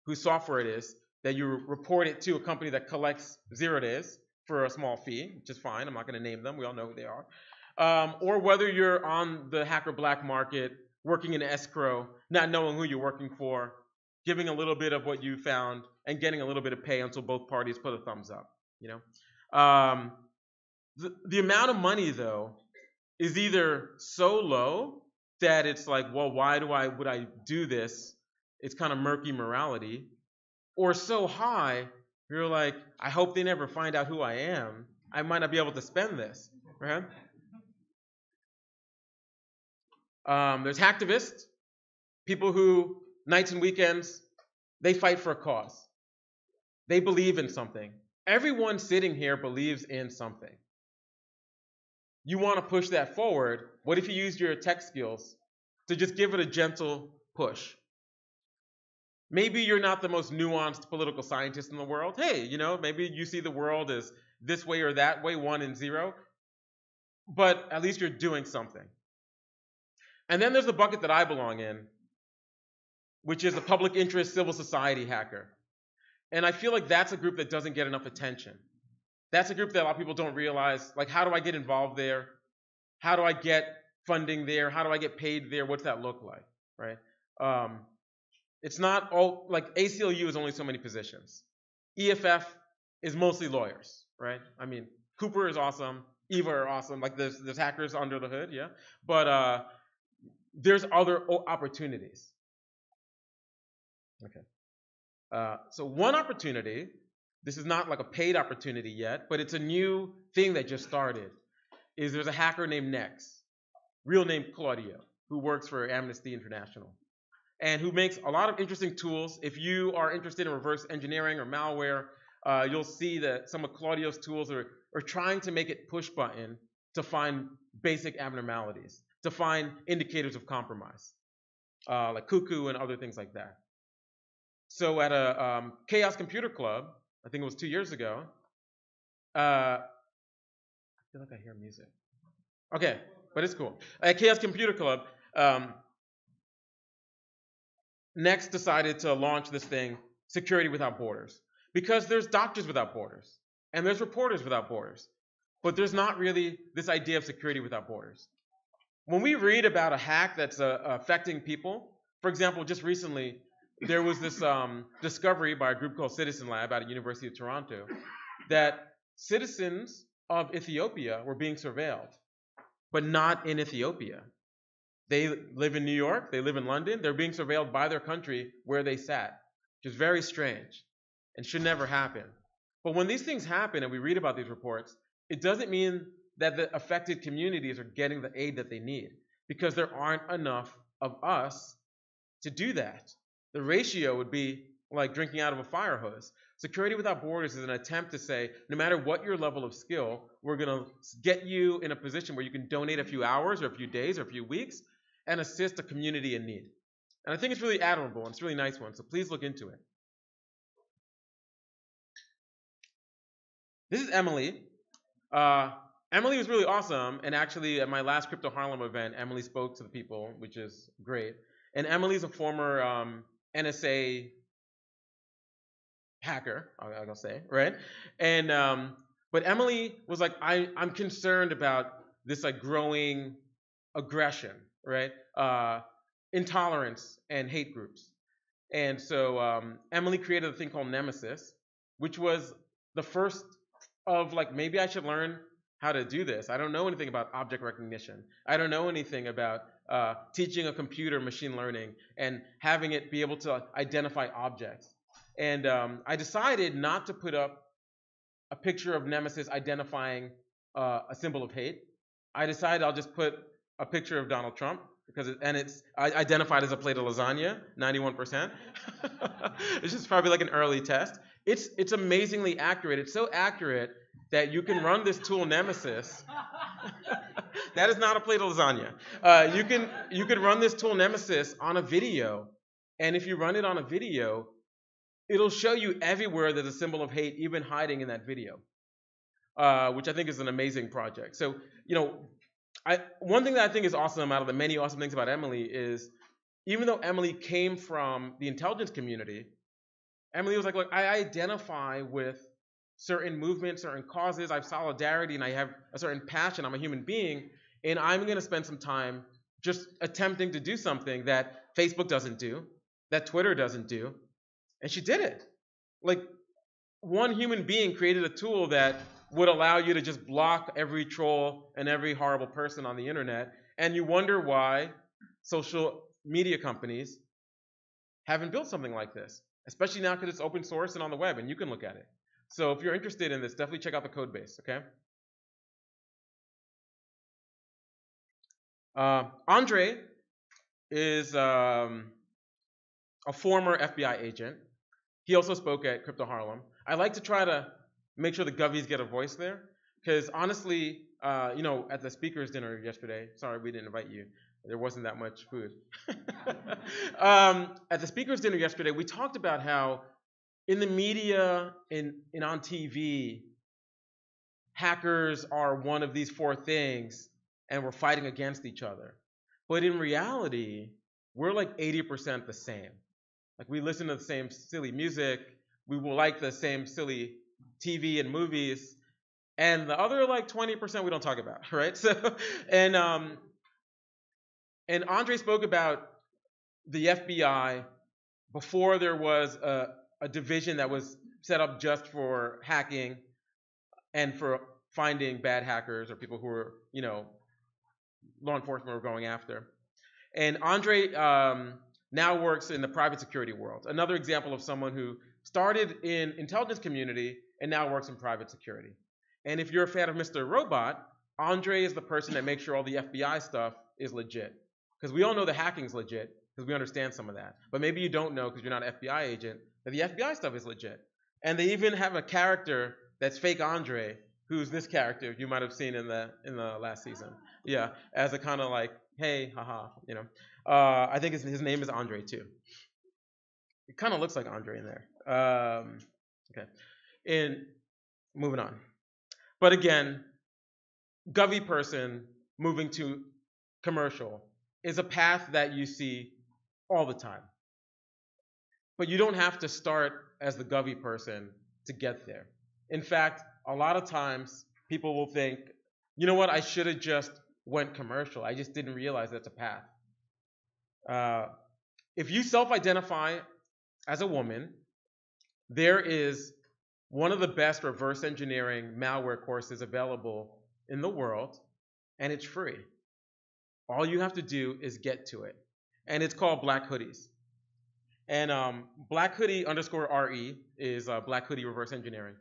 whose software it is, that you report it to a company that collects zero days for a small fee, which is fine. I'm not going to name them. We all know who they are. Um, or whether you're on the hacker black market, working in escrow, not knowing who you're working for, giving a little bit of what you found, and getting a little bit of pay until both parties put a thumbs up. You know, um, the, the amount of money though is either so low that it's like, well, why do I would I do this? It's kind of murky morality, or so high you're like, I hope they never find out who I am. I might not be able to spend this, right? Um, there's hacktivists, people who nights and weekends they fight for a cause. They believe in something. Everyone sitting here believes in something. You want to push that forward. What if you used your tech skills to just give it a gentle push? Maybe you're not the most nuanced political scientist in the world. Hey, you know, maybe you see the world as this way or that way, one and zero. But at least you're doing something. And then there's the bucket that I belong in, which is a public interest civil society hacker. And I feel like that's a group that doesn't get enough attention. That's a group that a lot of people don't realize. Like, how do I get involved there? How do I get funding there? How do I get paid there? What's that look like? Right? Um, it's not all like ACLU is only so many positions. EFF is mostly lawyers, right? I mean, Cooper is awesome. Eva are awesome. Like there's there's hackers under the hood, yeah. But uh, there's other opportunities. Okay. Uh, so one opportunity, this is not like a paid opportunity yet, but it's a new thing that just started. Is there's a hacker named Nex, real name Claudio, who works for Amnesty International, and who makes a lot of interesting tools. If you are interested in reverse engineering or malware, uh, you'll see that some of Claudio's tools are, are trying to make it push button to find basic abnormalities to find indicators of compromise, uh, like cuckoo and other things like that. So at a um, Chaos Computer Club, I think it was two years ago, uh, I feel like I hear music. Okay, but it's cool. At Chaos Computer Club, um, Nex decided to launch this thing, Security Without Borders, because there's Doctors Without Borders and there's Reporters Without Borders, but there's not really this idea of security without borders. When we read about a hack that's uh, affecting people, for example, just recently, there was this um, discovery by a group called Citizen Lab out of University of Toronto that citizens of Ethiopia were being surveilled, but not in Ethiopia. They live in New York, they live in London, they're being surveilled by their country where they sat, which is very strange and should never happen. But when these things happen and we read about these reports, it doesn't mean that the affected communities are getting the aid that they need because there aren't enough of us to do that. The ratio would be like drinking out of a fire hose. Security Without Borders is an attempt to say no matter what your level of skill, we're going to get you in a position where you can donate a few hours or a few days or a few weeks and assist a community in need. And I think it's really admirable and it's a really nice one, so please look into it. This is Emily. Uh, Emily was really awesome, and actually at my last Crypto Harlem event, Emily spoke to the people, which is great. And Emily's a former um, NSA hacker, I'm gonna say, right? And um, but Emily was like, I, I'm concerned about this like growing aggression, right? Uh, intolerance and hate groups. And so um, Emily created a thing called Nemesis, which was the first of like maybe I should learn how to do this. I don't know anything about object recognition. I don't know anything about uh, teaching a computer machine learning and having it be able to identify objects. And um, I decided not to put up a picture of Nemesis identifying uh, a symbol of hate. I decided I'll just put a picture of Donald Trump because it, and it's identified as a plate of lasagna, 91%. it's just probably like an early test. It's it's amazingly accurate. It's so accurate that you can run this tool Nemesis. that is not a plate of lasagna. Uh, you can you could run this tool Nemesis on a video, and if you run it on a video, it'll show you everywhere there's a symbol of hate, even hiding in that video. uh, which I think is an amazing project. So, you know, I one thing that I think is awesome out of the many awesome things about Emily is even though Emily came from the intelligence community, Emily was like, look, I identify with certain movements, certain causes, I have solidarity, and I have a certain passion. I'm a human being, and I'm going to spend some time just attempting to do something that Facebook doesn't do, that Twitter doesn't do, and she did it. Like one human being created a tool that would allow you to just block every troll and every horrible person on the internet, and you wonder why social media companies haven't built something like this, especially now because it's open source and on the web, and you can look at it. So if you're interested in this, definitely check out the code base, okay? Uh, Andre is um, a former FBI agent. He also spoke at Crypto Harlem. I like to try to make sure the Govies get a voice there, because honestly, uh, you know, at the speakers dinner yesterday, sorry we didn't invite you. There wasn't that much food. um, at the speakers dinner yesterday, we talked about how in the media and, and on TV, hackers are one of these four things and we're fighting against each other. But in reality, we're like 80% the same. Like we listen to the same silly music, we will like the same silly TV and movies, and the other like 20% we don't talk about, right? So, and um, and Andre spoke about the FBI before there was a, a division that was set up just for hacking and for finding bad hackers or people who were, you know, law enforcement were going after. And Andre um, now works in the private security world. Another example of someone who started in intelligence community and now works in private security. And if you're a fan of Mr. Robot, Andre is the person that makes sure all the FBI stuff is legit. Because we all know the hacking's legit, because we understand some of that. But maybe you don't know, because you're not an FBI agent, that the FBI stuff is legit. And they even have a character that's fake Andre, who's this character you might have seen in the in the last season. Yeah, as a kind of like, hey, haha, you know. Uh, I think his, his name is Andre too. It kind of looks like Andre in there. Um, okay, and moving on. But again, Govy person moving to commercial is a path that you see all the time. But you don't have to start as the Govy person to get there. In fact, a lot of times people will think, you know what, I should have just went commercial. I just didn't realize that's a path. Uh, if you self identify as a woman, there is one of the best reverse engineering malware courses available in the world, and it's free. All you have to do is get to it. And it's called Black Hoodies. And um, Black Hoodie underscore RE is uh, Black Hoodie reverse engineering.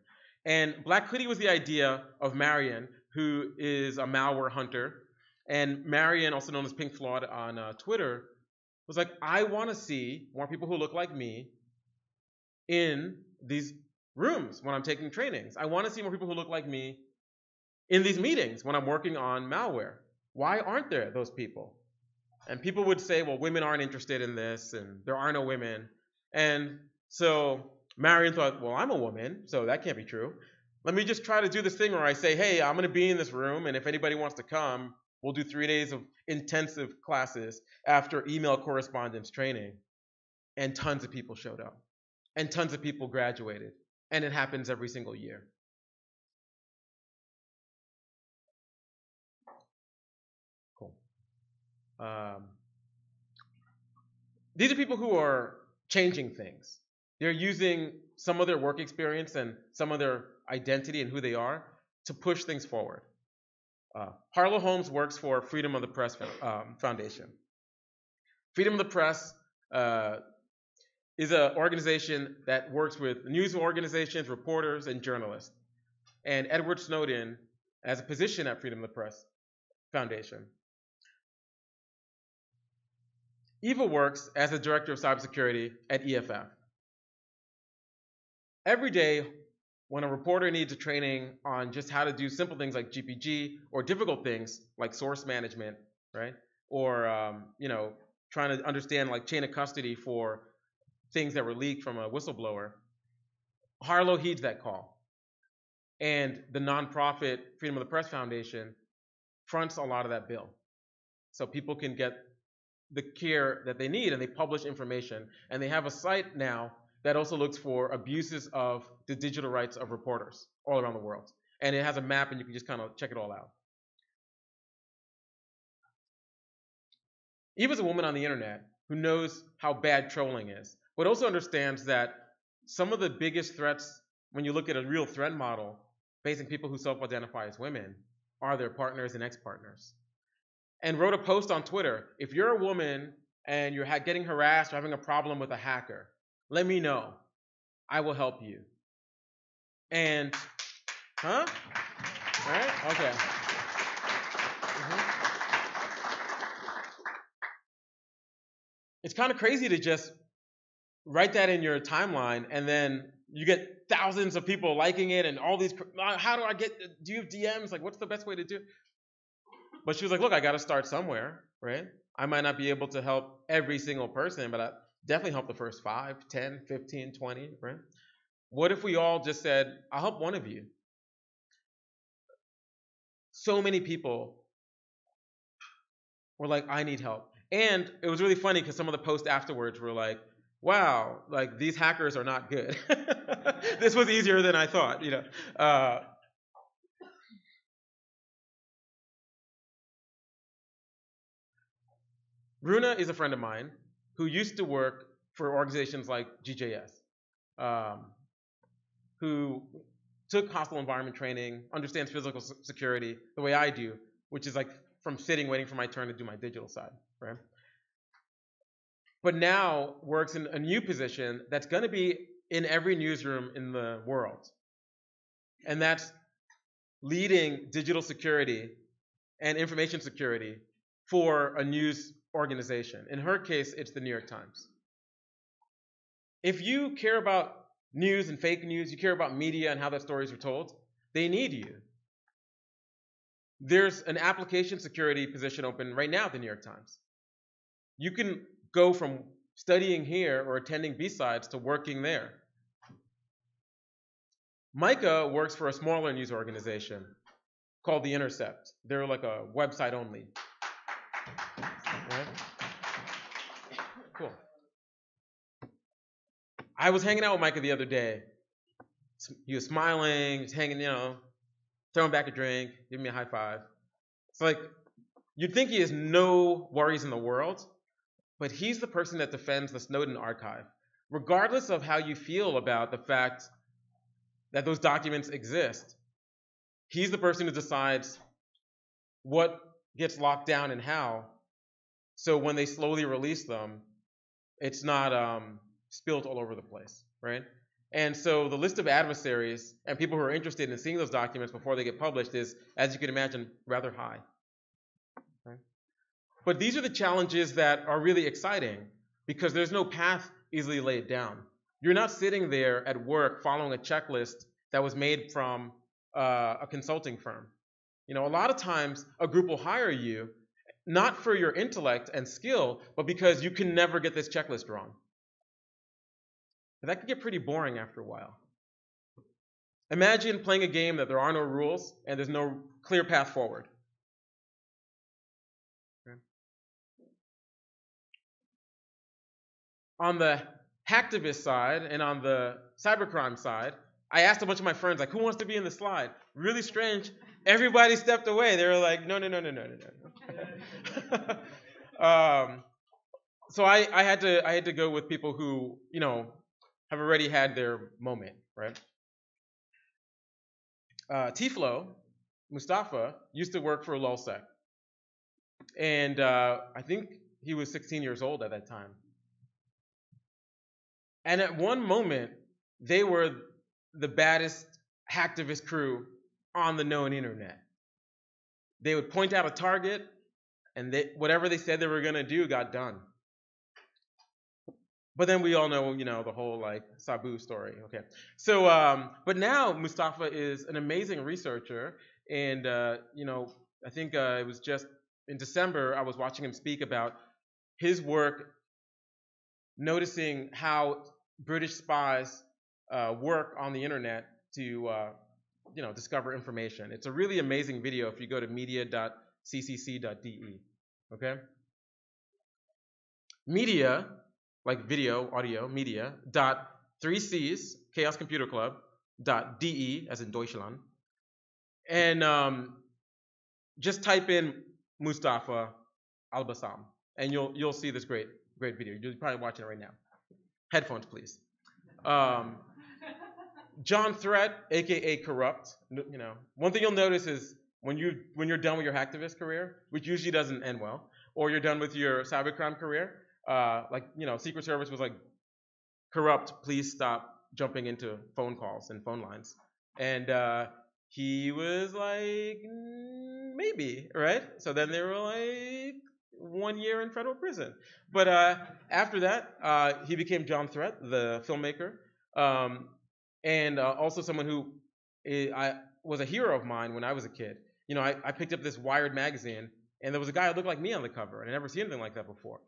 And Black Hoodie was the idea of Marion, who is a malware hunter. And Marion, also known as pinkflawd on uh, Twitter, was like, I want to see more people who look like me in these rooms when I'm taking trainings. I want to see more people who look like me in these meetings when I'm working on malware. Why aren't there those people? And people would say, well, women aren't interested in this, and there are no women. And so Marion thought, well, I'm a woman, so that can't be true. Let me just try to do this thing where I say, hey, I'm going to be in this room, and if anybody wants to come, we'll do three days of intensive classes after email correspondence training. And tons of people showed up, and tons of people graduated. And it happens every single year. Um, these are people who are changing things. They're using some of their work experience and some of their identity and who they are to push things forward. Uh, Harlo Holmes works for Freedom of the Press um, Foundation. Freedom of the Press uh, is an organization that works with news organizations, reporters, and journalists. And Edward Snowden has a position at Freedom of the Press Foundation. Eva works as the director of cybersecurity at EFF. Every day, when a reporter needs a training on just how to do simple things like GPG or difficult things like source management, right? Or um, you know, trying to understand like chain of custody for things that were leaked from a whistleblower, Harlo heeds that call. And the nonprofit Freedom of the Press Foundation fronts a lot of that bill. So people can get the care that they need and they publish information. And they have a site now that also looks for abuses of the digital rights of reporters all around the world. And it has a map and you can just kind of check it all out. Eve is a woman on the internet who knows how bad trolling is, but also understands that some of the biggest threats, when you look at a real threat model, facing people who self identify as women, are their partners and ex partners. And wrote a post on Twitter if you're a woman and you're getting harassed or having a problem with a hacker, let me know. I will help you. And, huh? All right? Okay. Mm-hmm. It's kind of crazy to just write that in your timeline and then you get thousands of people liking it and all these how do i get do you have dms like what's the best way to do but she was like look i got to start somewhere right i might not be able to help every single person but i definitely help the first 5 10 15 20 right what if we all just said i'll help one of you so many people were like i need help and it was really funny because some of the posts afterwards were like, wow, like these hackers are not good. this was easier than I thought, you know. Uh, Runa is a friend of mine who used to work for organizations like GJS, um, who took hostile environment training, understands physical security the way I do, which is like from sitting waiting for my turn to do my digital side right? But now works in a new position that's going to be in every newsroom in the world. And that's leading digital security and information security for a news organization. In her case, it's the New York Times. If you care about news and fake news, you care about media and how the stories are told, they need you. There's an application security position open right now at the New York Times. You can go from studying here or attending B-sides to working there. Micah works for a smaller news organization called The Intercept. They're like a website only. Right? Cool. I was hanging out with Micah the other day. He was smiling, he's hanging, you know, throwing back a drink, giving me a high five. It's like you'd think he has no worries in the world, but he's the person that defends the Snowden archive, regardless of how you feel about the fact that those documents exist. He's the person who decides what gets locked down and how. So when they slowly release them, it's not um, spilled all over the place, right? And so the list of adversaries and people who are interested in seeing those documents before they get published is, as you can imagine, rather high. But these are the challenges that are really exciting because there's no path easily laid down. You're not sitting there at work following a checklist that was made from uh, a consulting firm. You know, a lot of times a group will hire you not for your intellect and skill, but because you can never get this checklist wrong. That can get pretty boring after a while. Imagine playing a game that there are no rules and there's no clear path forward. on the hacktivist side and on the cybercrime side, I asked a bunch of my friends, like, who wants to be in the slide? Really strange. Everybody stepped away. They were like, no, no, no, no, no, no, no. um, so I, I had to I had to go with people who, you know, have already had their moment, right? Uh, tflow, Mustafa, used to work for Lulzsec. And uh, I think he was 16 years old at that time. And at one moment, they were the baddest hacktivist crew on the known internet. They would point out a target, and they, whatever they said they were going to do got done. But then we all know, you know, the whole like Sabu story. Okay. So, um, but now Mustafa is an amazing researcher, and uh, you know, I think uh, it was just in December I was watching him speak about his work, noticing how British spies uh, work on the internet to uh, you know discover information. It's a really amazing video if you go to media.ccc.de. Okay. Media, like video, audio, media dot three C's Chaos Computer Club dot de as in Deutschland, and um, just type in Mustafa Al Bassam, and you'll you'll see this great great video. You're probably watching it right now. Headphones, please. Um, John Threat, aka Corrupt. You know, one thing you'll notice is when you when you're done with your hacktivist career, which usually doesn't end well, or you're done with your cybercrime career, uh, like you know, Secret Service was like, corrupt. Please stop jumping into phone calls and phone lines. And uh, he was like, mm, maybe, right? So then they were like, one year in federal prison. But uh, after that, uh, he became John Threat, the filmmaker, um, and uh, also someone who I, was a hero of mine when I was a kid. You know, I, I picked up this Wired magazine, and there was a guy who looked like me on the cover, and I never seen anything like that before.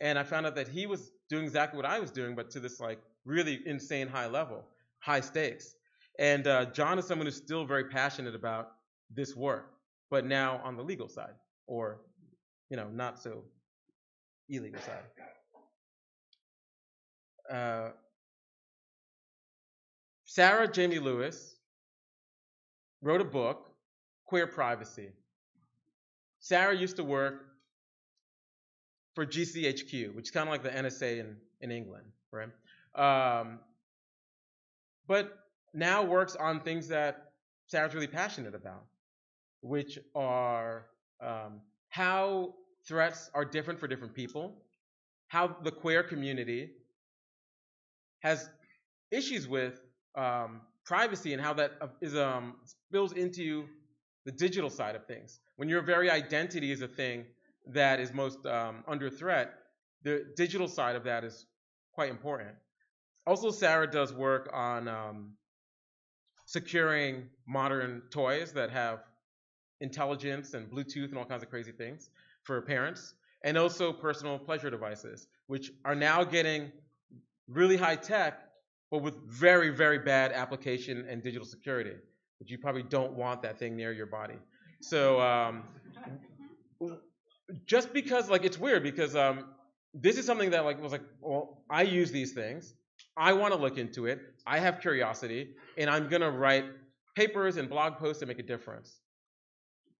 And I found out that he was doing exactly what I was doing, but to this like really insane high level, high stakes. And uh, John is someone who's still very passionate about this work, but now on the legal side, or you know, not so illegal side. Uh, Sarah Jamie Lewis wrote a book, Queer Privacy. Sarah used to work for GCHQ, which is kind of like the NSA in, in England, right? Um, but now works on things that Sarah's really passionate about, which are um, how threats are different for different people, how the queer community has issues with um, privacy and how that uh, um, spills into the digital side of things. When your very identity is a thing that is most um, under threat, the digital side of that is quite important. Also, Sarah does work on um, securing modern toys that have intelligence and Bluetooth and all kinds of crazy things for parents, and also personal pleasure devices, which are now getting really high tech, but with very, very bad application and digital security. But you probably don't want that thing near your body. So um, just because, like, it's weird because um, this is something that like was like, well, I use these things. I want to look into it. I have curiosity, and I'm gonna write papers and blog posts to make a difference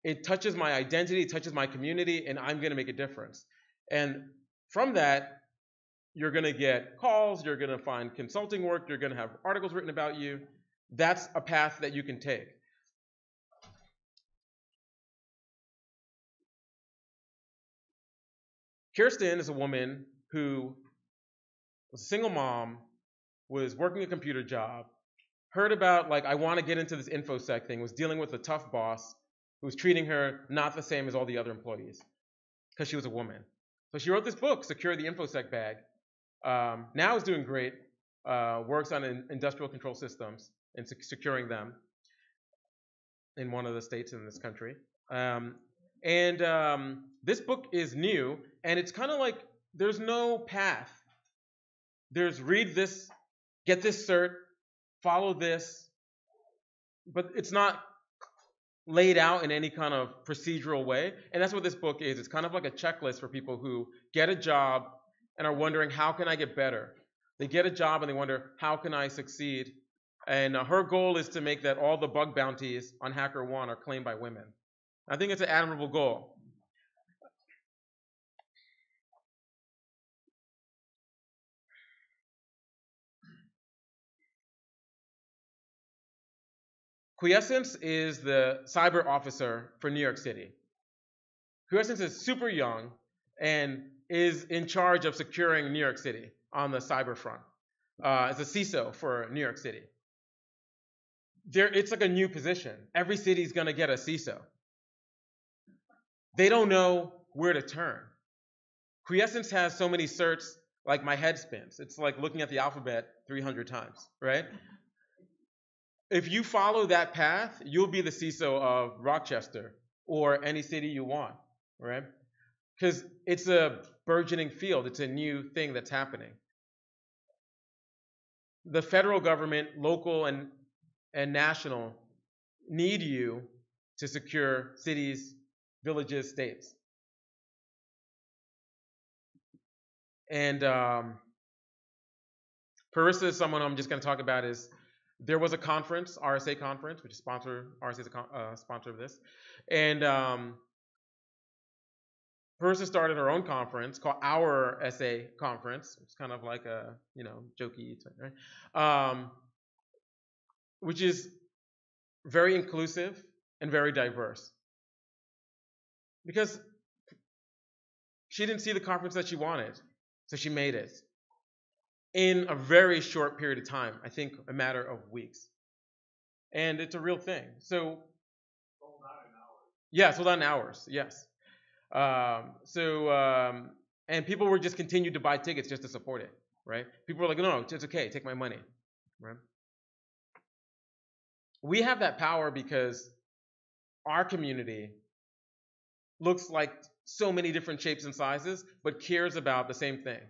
it touches my identity, it touches my community, and I'm going to make a difference. And from that, you're going to get calls, you're going to find consulting work, you're going to have articles written about you. That's a path that you can take. Kirsten is a woman who was a single mom, was working a computer job, heard about, like, I want to get into this InfoSec thing, was dealing with a tough boss, who was treating her not the same as all the other employees because she was a woman. So she wrote this book, Secure the InfoSec Bag. Um, now is doing great, uh, works on in industrial control systems and sec- securing them in one of the states in this country. Um, and um, this book is new, and it's kind of like there's no path. There's read this, get this cert, follow this, but it's not laid out in any kind of procedural way. And that's what this book is. It's kind of like a checklist for people who get a job and are wondering, how can I get better? They get a job and they wonder, how can I succeed? And uh, her goal is to make that all the bug bounties on HackerOne are claimed by women. I think it's an admirable goal. Quiessence is the cyber officer for New York City. Quiessence is super young and is in charge of securing New York City on the cyber front. Uh, as a CISO for New York City. There, it's like a new position. Every city is going to get a CISO. They don't know where to turn. Quiessence has so many certs, like my head spins. It's like looking at the alphabet 300 times, right? if you follow that path, you'll be the CISO of Rochester or any city you want, right? Because it's a burgeoning field, it's a new thing that's happening. The federal government, local and, and national, need you to secure cities, villages, states. And um, Parisa is someone I'm just going to talk about. Is there was a conference, RSA conference, which is sponsor RSA is a con- uh, sponsor of this, and um, Parisa started her own conference called Our SA Conference. It's kind of like a you know jokey, right? Um, which is very inclusive and very diverse. Because she didn't see the conference that she wanted, so she made it in a very short period of time. I think a matter of weeks, and it's a real thing. So, yeah, sold out in hours. Yes. Um, so, um, and people were just continued to buy tickets just to support it, right? People were like, no, it's okay, take my money, right? We have that power because our community looks like so many different shapes and sizes, but cares about the same thing.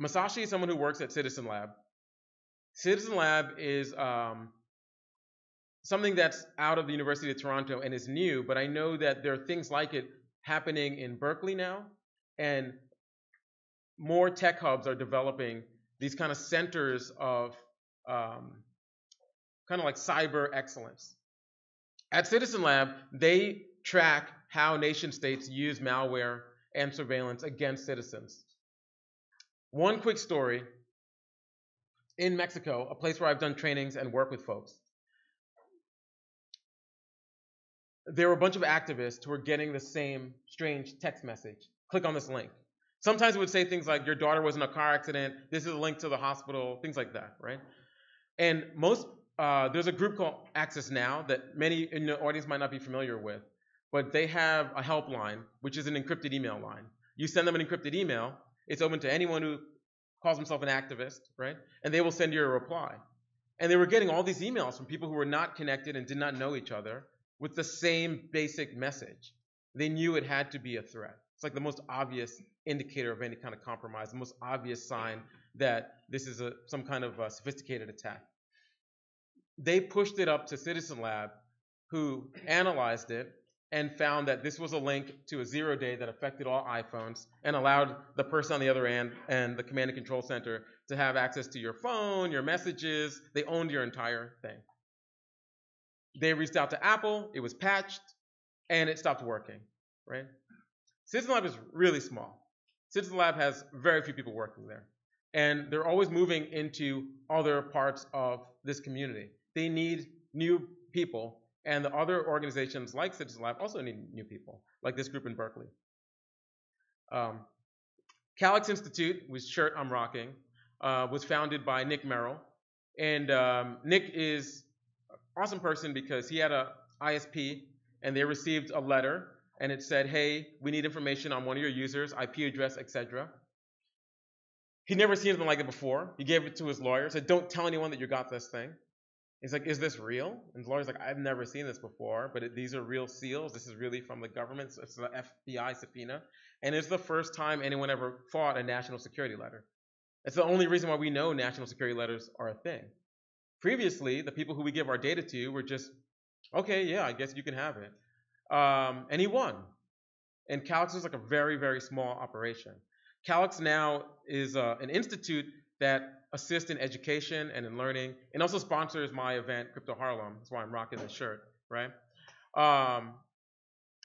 Masashi is someone who works at Citizen Lab. Citizen Lab is um, something that's out of the University of Toronto and is new, but I know that there are things like it happening in Berkeley now, and more tech hubs are developing these kind of centers of um, kind of like cyber excellence. At Citizen Lab, they track how nation states use malware and surveillance against citizens. One quick story in Mexico, a place where I've done trainings and work with folks. There were a bunch of activists who were getting the same strange text message. Click on this link. Sometimes it would say things like, your daughter was in a car accident, this is a link to the hospital, things like that, right? And most, uh, there's a group called Access Now that many in the audience might not be familiar with, but they have a helpline, which is an encrypted email line. You send them an encrypted email, it's open to anyone who calls himself an activist, right? And they will send you a reply. And they were getting all these emails from people who were not connected and did not know each other with the same basic message. They knew it had to be a threat. It's like the most obvious indicator of any kind of compromise, the most obvious sign that this is a, some kind of a sophisticated attack. They pushed it up to Citizen Lab, who analyzed it and found that this was a link to a zero day that affected all iPhones and allowed the person on the other end and the command and control center to have access to your phone, your messages. They owned your entire thing. They reached out to Apple, it was patched, and it stopped working, right? Citizen Lab is really small. Citizen Lab has very few people working there. And they're always moving into other parts of this community. They need new people, and the other organizations like Citizen Lab also need new people, like this group in Berkeley. Um, Calyx Institute, which shirt I'm rocking, uh, was founded by Nick Merrill. And um, Nick is awesome person because he had a ISP, and they received a letter and it said, hey, we need information on one of your users, IP address, etc. He'd never seen anything like it before. He gave it to his lawyer, said, don't tell anyone that you got this thing. He's like, is this real? And the lawyer's like, I've never seen this before, but it, these are real seals. This is really from the government. So It's the FBI subpoena. And it's the first time anyone ever fought a national security letter. It's the only reason why we know national security letters are a thing. Previously, the people who we give our data to were just, okay, yeah, I guess you can have it. Um, and he won. And Calyx is like a very, very small operation. Calyx now is uh, an institute that assists in education and in learning, and also sponsors my event, Crypto Harlem. That's why I'm rocking this shirt, right? Um,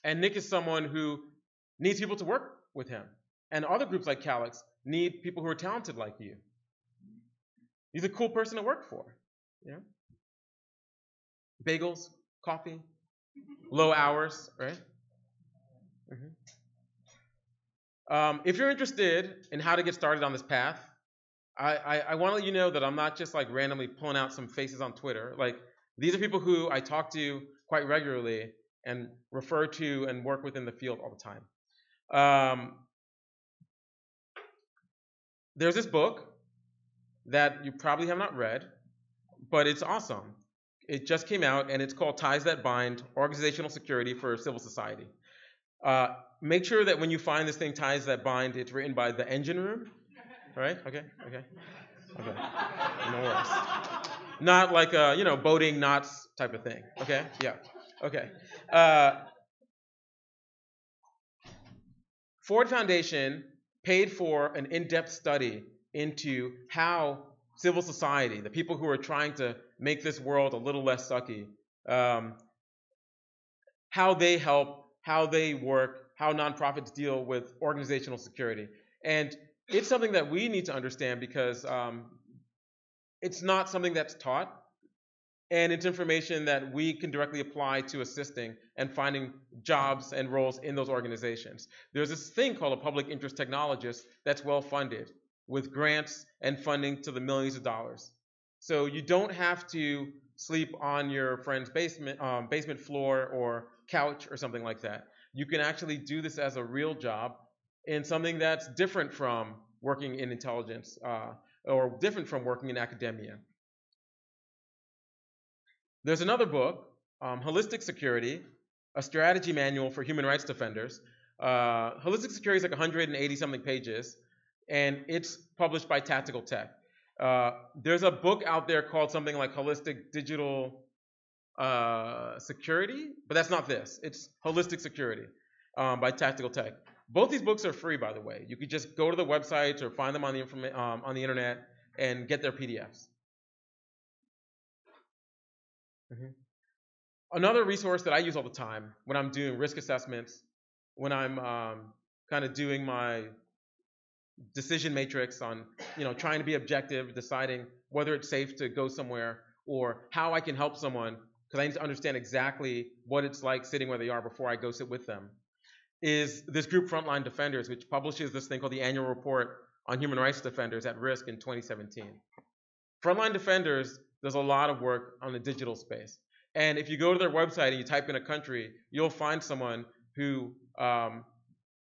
and Nick is someone who needs people to work with him. And other groups like Calyx need people who are talented like you. He's a cool person to work for. Yeah. Bagels, coffee, low hours, right? Mm-hmm. Um, if you're interested in how to get started on this path, I, I, I want to let you know that I'm not just like randomly pulling out some faces on Twitter. Like these are people who I talk to quite regularly and refer to and work with in the field all the time. Um, there's this book that you probably have not read, but it's awesome. It just came out and it's called Ties That Bind Organizational Security for Civil Society. Uh, make sure that when you find this thing, Ties That Bind, it's written by the Engine Room. Right? Okay, okay, okay. No worries. Not like a, you know, boating knots type of thing. Okay? Yeah. Okay. Uh, Ford Foundation paid for an in depth study into how civil society, the people who are trying to make this world a little less sucky, um, how they help, how they work, how nonprofits deal with organizational security. And it's something that we need to understand because um, it's not something that's taught. And it's information that we can directly apply to assisting and finding jobs and roles in those organizations. There's this thing called a public interest technologist that's well funded with grants and funding to the millions of dollars. So you don't have to sleep on your friend's basement um, basement floor or couch or something like that. You can actually do this as a real job in something that's different from working in intelligence uh, or different from working in academia. There's another book, um, Holistic Security, a strategy manual for human rights defenders. Uh, Holistic Security is like 180 something pages and it's published by Tactical Tech. Uh, there's a book out there called something like Holistic Digital uh, Security, but that's not this. It's Holistic Security um, by Tactical Tech. Both these books are free, by the way. You could just go to the websites or find them on the informa- um, on the internet and get their PDFs. Mm-hmm. Another resource that I use all the time when I'm doing risk assessments, when I'm um, kind of doing my decision matrix on you know trying to be objective, deciding whether it's safe to go somewhere or how I can help someone because I need to understand exactly what it's like sitting where they are before I go sit with them. Is this group Frontline Defenders, which publishes this thing called the Annual Report on Human Rights Defenders at Risk in 2017. Frontline Defenders does a lot of work on the digital space. And if you go to their website and you type in a country, you'll find someone who um,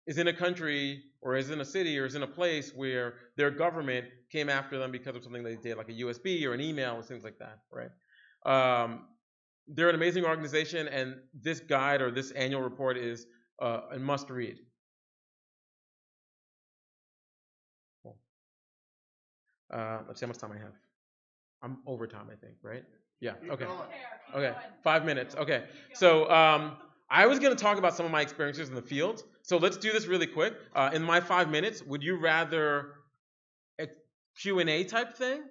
is in a country or is in a city or is in a place where their government came after them because of something they did, like a USB or an email or things like that, right? Um, they're an amazing organization, and this guide or this annual report is uh, a must read. Uh, let's see how much time I have. I'm over time, I think, right? Yeah. Okay. Okay. Five minutes. Okay. So um, I was going to talk about some of my experiences in the field. So let's do this really quick. Uh, in my five minutes, would you rather a Q and A type thing?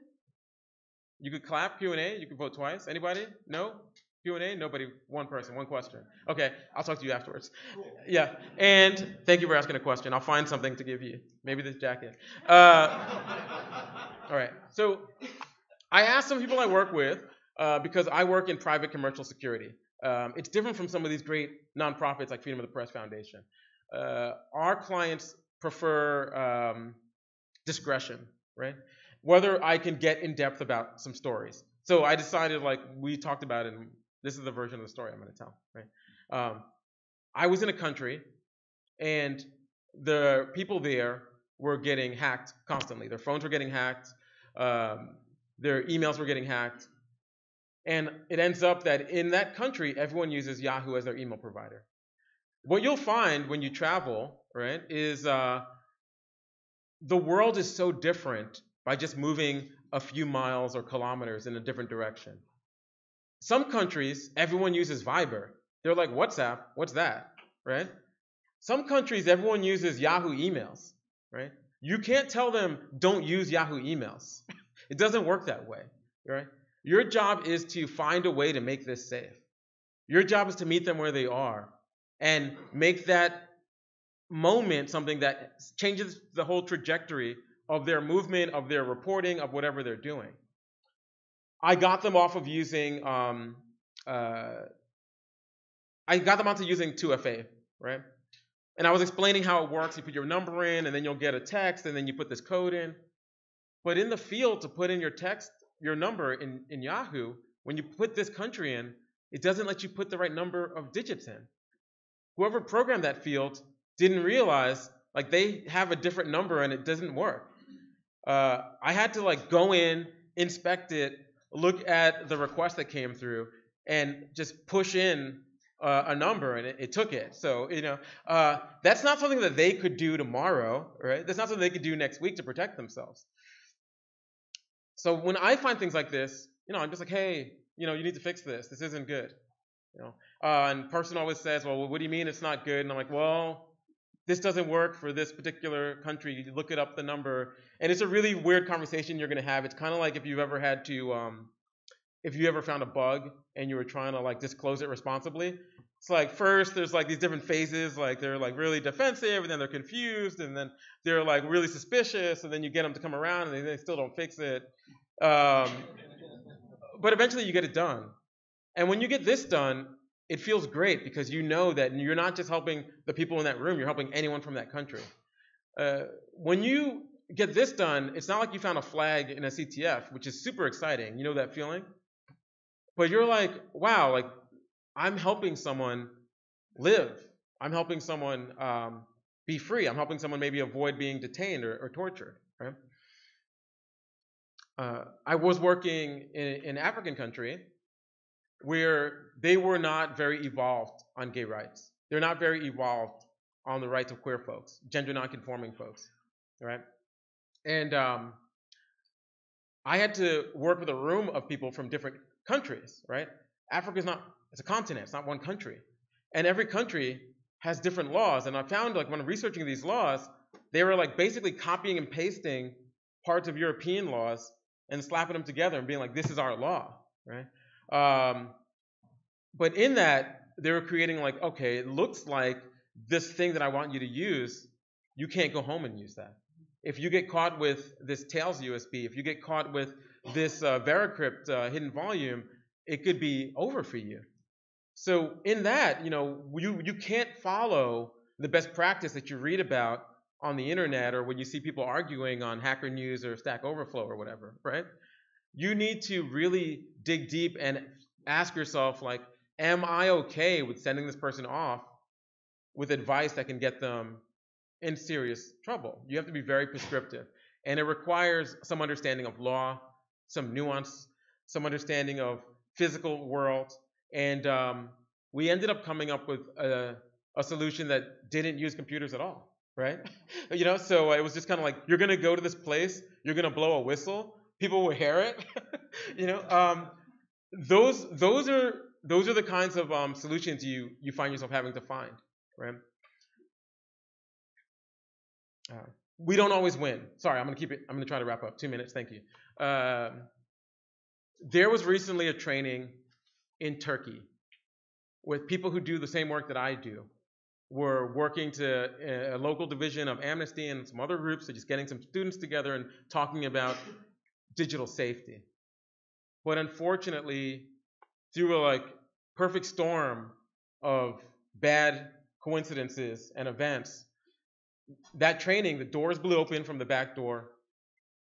You could clap Q and A. You could vote twice. Anybody? No. Q and A. Nobody. One person. One question. Okay. I'll talk to you afterwards. Yeah. And thank you for asking a question. I'll find something to give you. Maybe this jacket. Uh, all right. So I asked some people I work with uh, because I work in private commercial security. Um, it's different from some of these great nonprofits like Freedom of the Press Foundation. Uh, our clients prefer um, discretion, right? Whether I can get in depth about some stories. So I decided, like we talked about, and this is the version of the story I'm going to tell, right? Um, I was in a country, and the people there were getting hacked constantly. Their phones were getting hacked, um, their emails were getting hacked, and it ends up that in that country, everyone uses Yahoo as their email provider. What you'll find when you travel, right, is uh, the world is so different by just moving a few miles or kilometers in a different direction. Some countries, everyone uses Viber. They're like, WhatsApp, what's that, right? Some countries, everyone uses Yahoo emails, right? You can't tell them, don't use Yahoo emails. it doesn't work that way, right? Your job is to find a way to make this safe. Your job is to meet them where they are and make that moment something that changes the whole trajectory of their movement, of their reporting, of whatever they're doing. I got them off of using, um, uh, I got them onto using 2FA, right? And I was explaining how it works. You put your number in, and then you'll get a text, and then you put this code in. But in the field to put in your text, your number in, in Yahoo, when you put this country in, it doesn't let you put the right number of digits in. Whoever programmed that field didn't realize like they have a different number and it doesn't work. Uh, I had to like go in, inspect it, look at the request that came through, and just push in uh, a number and it, it, took it. So, you know, uh, that's not something that they could do tomorrow, right? That's not something they could do next week to protect themselves. So when I find things like this, you know, I'm just like, hey, you know, you need to fix this. This isn't good. You know, uh, and person always says, well, what do you mean it's not good? And I'm like, well, this doesn't work for this particular country. You look it up the number, and it's a really weird conversation you're going to have. It's kind of like if you've ever had to, um, if you ever found a bug and you were trying to like disclose it responsibly. It's like first there's like these different phases, like they're like really defensive, and then they're confused, and then they're like really suspicious, and then you get them to come around, and they, they still don't fix it. Um, but eventually you get it done. And when you get this done, it feels great because you know that you're not just helping the people in that room, you're helping anyone from that country. Uh, when you get this done, it's not like you found a flag in a CTF, which is super exciting. You know that feeling? But you're like, wow, like I'm helping someone live. I'm helping someone um, be free. I'm helping someone maybe avoid being detained or, or tortured. Right? Uh, I was working in an African country where they were not very evolved on gay rights. They're not very evolved on the rights of queer folks, gender nonconforming folks, right? And um, I had to work with a room of people from different countries, right? Africa is not, it's a continent, it's not one country. And every country has different laws. And I found, like, when researching these laws, they were like basically copying and pasting parts of European laws and slapping them together and being like, this is our law, right? Um, but in that, they were creating like, okay, it looks like this thing that I want you to use, you can't go home and use that. If you get caught with this Tails USB, if you get caught with this uh, Veracrypt uh, hidden volume, it could be over for you. So in that, you know, you you can't follow the best practice that you read about on the internet or when you see people arguing on Hacker News or Stack Overflow or whatever, right? You need to really dig deep and ask yourself, like, am I okay with sending this person off with advice that can get them in serious trouble? You have to be very prescriptive. And it requires some understanding of law, some nuance, some understanding of physical world. And um, we ended up coming up with a, a solution that didn't use computers at all right? you know, so it was just kind of like you're gonna go to this place, you're gonna blow a whistle, people will hear it. you know, um, those those are those are the kinds of um, solutions you you find yourself having to find, right? Uh, we don't always win. Sorry, I'm gonna keep it. I'm gonna try to wrap up. Two minutes. Thank you. Uh, there was recently a training in Turkey with people who do the same work that I do we're working to a local division of Amnesty and some other groups, so just getting some students together and talking about digital safety. But unfortunately, through a like perfect storm of bad coincidences and events, that training, the doors blew open from the back door.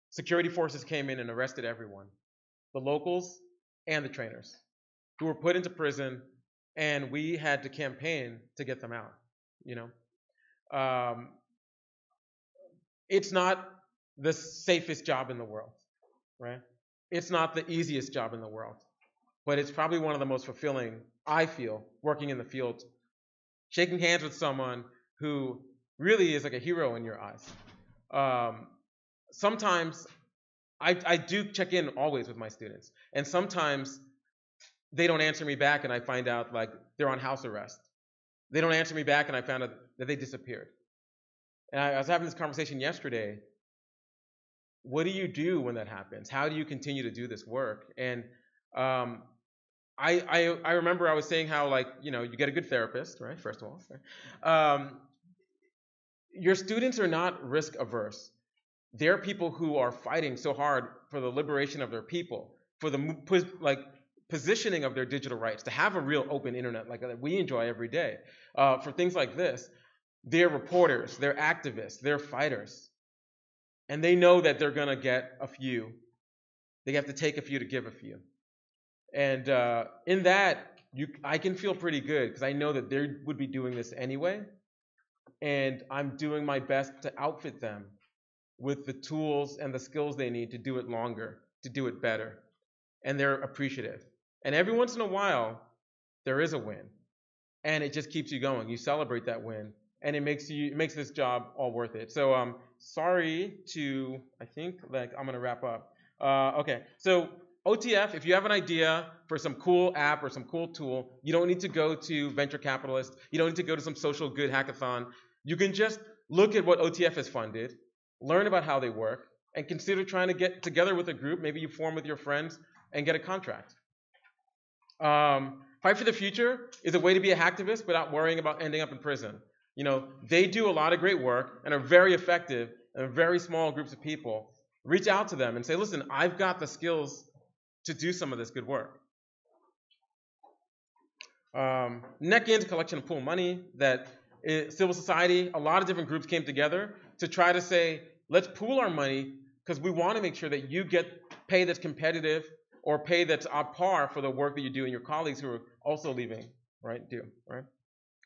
Security forces came in and arrested everyone, the locals and the trainers, who were put into prison, and we had to campaign to get them out you know. Um, it's not the safest job in the world, right? It's not the easiest job in the world, but it's probably one of the most fulfilling, I feel, working in the field. Shaking hands with someone who really is like a hero in your eyes. Um, sometimes I, I do check in always with my students, and sometimes they don't answer me back, and I find out like they're on house arrest they don't answer me back, and I found out that they disappeared. And I, I was having this conversation yesterday. What do you do when that happens? How do you continue to do this work? And um, I, I, I remember I was saying how like you know you get a good therapist, right? First of all, um, your students are not risk averse. They're people who are fighting so hard for the liberation of their people, for the like positioning of their digital rights, to have a real open internet like that we enjoy every day. Uh, for things like this, they're reporters, they're activists, they're fighters. And they know that they're going to get a few. They have to take a few to give a few. And uh, in that, you, I can feel pretty good because I know that they would be doing this anyway. And I'm doing my best to outfit them with the tools and the skills they need to do it longer, to do it better. And they're appreciative. And every once in a while, there is a win. and it just keeps you going. You celebrate that win, and it makes you it makes this job all worth it. So um, sorry to I think like I'm gonna wrap up. Uh, okay, so OTF, if you have an idea for some cool app or some cool tool, you don't need to go to venture capitalist. You don't need to go to some social good hackathon. You can just look at what OTF has funded, learn about how they work, and consider trying to get together with a group. Maybe you form with your friends and get a contract. Um, Fight for the Future is a way to be a hacktivist without worrying about ending up in prison. You know, they do a lot of great work and are very effective in very small groups of people. Reach out to them and say, listen, I've got the skills to do some of this good work. Um, NetGain's a collection of pool money that is, civil society, a lot of different groups came together to try to say, let's pool our money because we want to make sure that you get pay that's competitive or pay that's on par for the work that you do and your colleagues who are also leaving, right? Do, right?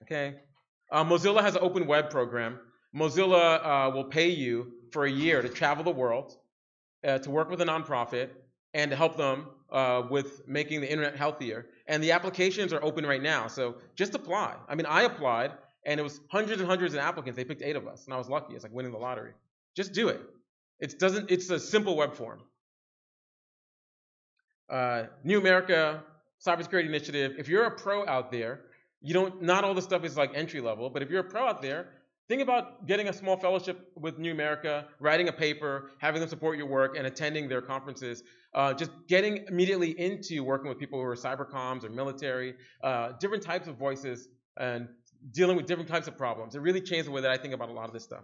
Okay. Uh, Mozilla has an open web program. Mozilla uh, will pay you for a year to travel the world, uh, to work with a nonprofit, and to help them uh, with making the internet healthier. And the applications are open right now, so just apply. I mean, I applied, and it was hundreds and hundreds of applicants. They picked eight of us, and I was lucky. It's like winning the lottery. Just do it. It doesn't. It's a simple web form. Uh, New America Cybersecurity Initiative. If you're a pro out there, you don't. Not all the stuff is like entry level, but if you're a pro out there, think about getting a small fellowship with New America, writing a paper, having them support your work, and attending their conferences. Uh, just getting immediately into working with people who are cybercoms or military, uh, different types of voices, and dealing with different types of problems. It really changed the way that I think about a lot of this stuff.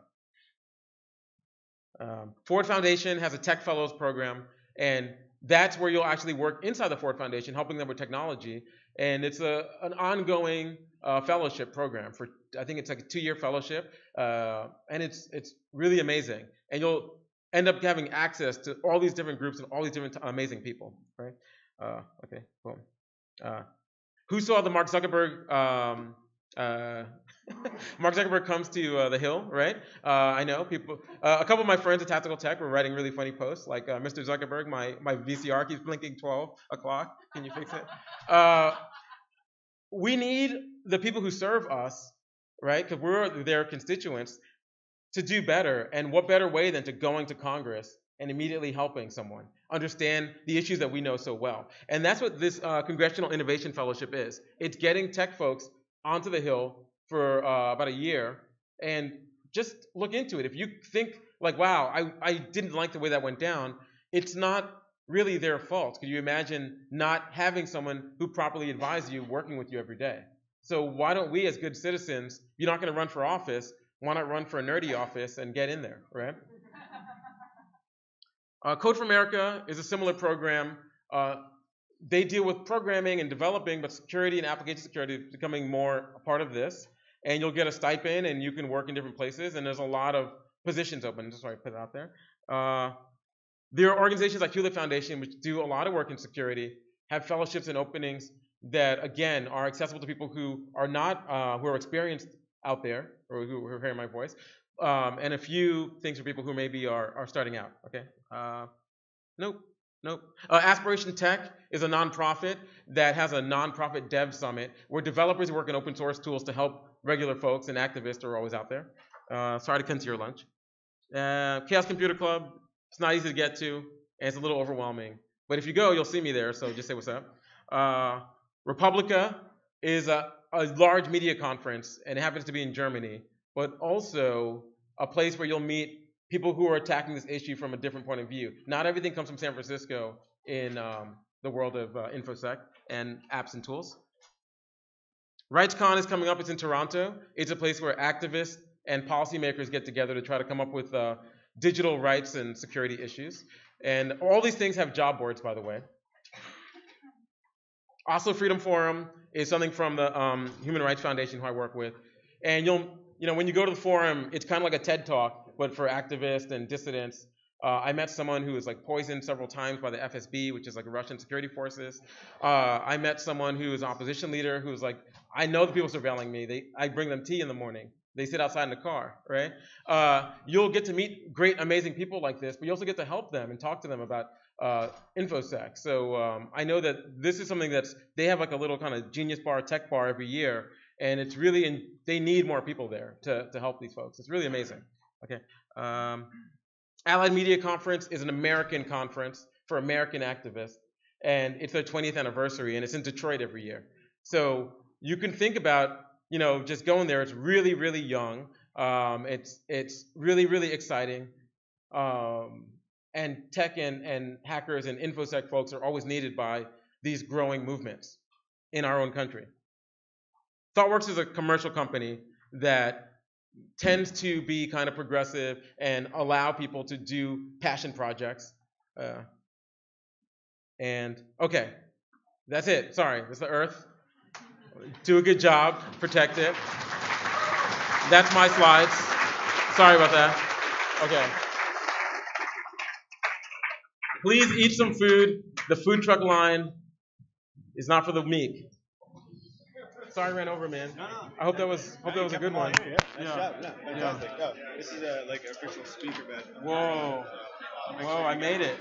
Um, Ford Foundation has a Tech Fellows program, and that's where you'll actually work inside the Ford Foundation, helping them with technology. And it's a an ongoing uh, fellowship program for I think it's like a two-year fellowship, uh, and it's it's really amazing. And you'll end up having access to all these different groups and all these different amazing people, right? Uh, okay, boom. Uh, who saw the Mark Zuckerberg um, uh, Mark Zuckerberg comes to uh, the Hill, right? Uh, I know people. Uh, a couple of my friends at Tactical Tech were writing really funny posts, like uh, Mr. Zuckerberg, my my VCR keeps blinking 12 o'clock. Can you fix it? Uh, we need the people who serve us, right? Because we're their constituents, to do better. And what better way than to going to Congress and immediately helping someone understand the issues that we know so well? And that's what this Congressional Innovation Fellowship is. It's getting tech folks onto the Hill for uh, about a year and just look into it. If you think like, wow, I, I didn't like the way that went down, it's not really their fault. Could you imagine not having someone who properly advised you working with you every day? So why don't we as good citizens, you're not going to run for office, why not run for a nerdy office and get in there, right? Uh, Code for America is a similar program. Uh, they deal with programming and developing, but security and application security is becoming more a part of this. And you'll get a stipend and you can work in different places and there's a lot of positions open. Just so i put it out there. Uh, there are organizations like hewlett foundation which do a lot of work in security have fellowships and openings that again are accessible to people who are not uh, who are experienced out there or who, are hearing my voice um, and a few things for people who maybe are, are starting out okay? Uh, nope Nope. Uh, Aspiration Tech is a nonprofit that has a nonprofit dev summit where developers work in open source tools to help regular folks and activists are always out there. Uh, sorry to come to your lunch. Uh, Chaos Computer Club, it's not easy to get to, and it's a little overwhelming. But if you go, you'll see me there, so just say what's up. Uh, re:publica is a, a large media conference, and it happens to be in Germany, but also a place where you'll meet people who are attacking this issue from a different point of view. Not everything comes from San Francisco in um, the world of uh, InfoSec and apps and tools. RightsCon is coming up. It's in Toronto. It's a place where activists and policymakers get together to try to come up with uh, digital rights and security issues. And all these things have job boards, by the way. Oslo Freedom Forum is something from the um, Human Rights Foundation who I work with. And you'll, you know, when you go to the forum, it's kind of like a TED talk, but for activists and dissidents. Uh, I met someone who was like poisoned several times by the FSB, which is like Russian security forces. Uh, I met someone who is an opposition leader who was like, I know the people surveilling me. They, I bring them tea in the morning. They sit outside in the car, right? Uh, you'll get to meet great, amazing people like this, but you also get to help them and talk to them about uh, InfoSec. So um, I know that this is something that's they have like a little kind of genius bar, tech bar every year, and it's really in, they need more people there to, to help these folks. It's really amazing. Okay. Um, Allied Media Conference is an American conference for American activists, and it's their 20th anniversary, and it's in Detroit every year. So you can think about, you know, just going there. It's really, really young. Um, it's it's really, really exciting. Um, and tech and, and hackers and infosec folks are always needed by these growing movements in our own country. ThoughtWorks is a commercial company that tends to be kind of progressive and allow people to do passion projects. Uh, and okay, that's it. Sorry, that's the Earth. Do a good job, protect it. That's my slides. Sorry about that. Okay. Please eat some food. The food truck line is not for the meek. Sorry, I ran over, man. I hope that was hope that was a good one. Nice Yeah. job. No, fantastic. Oh, this is a, like official speaker badge. Whoa. Whoa, I made it.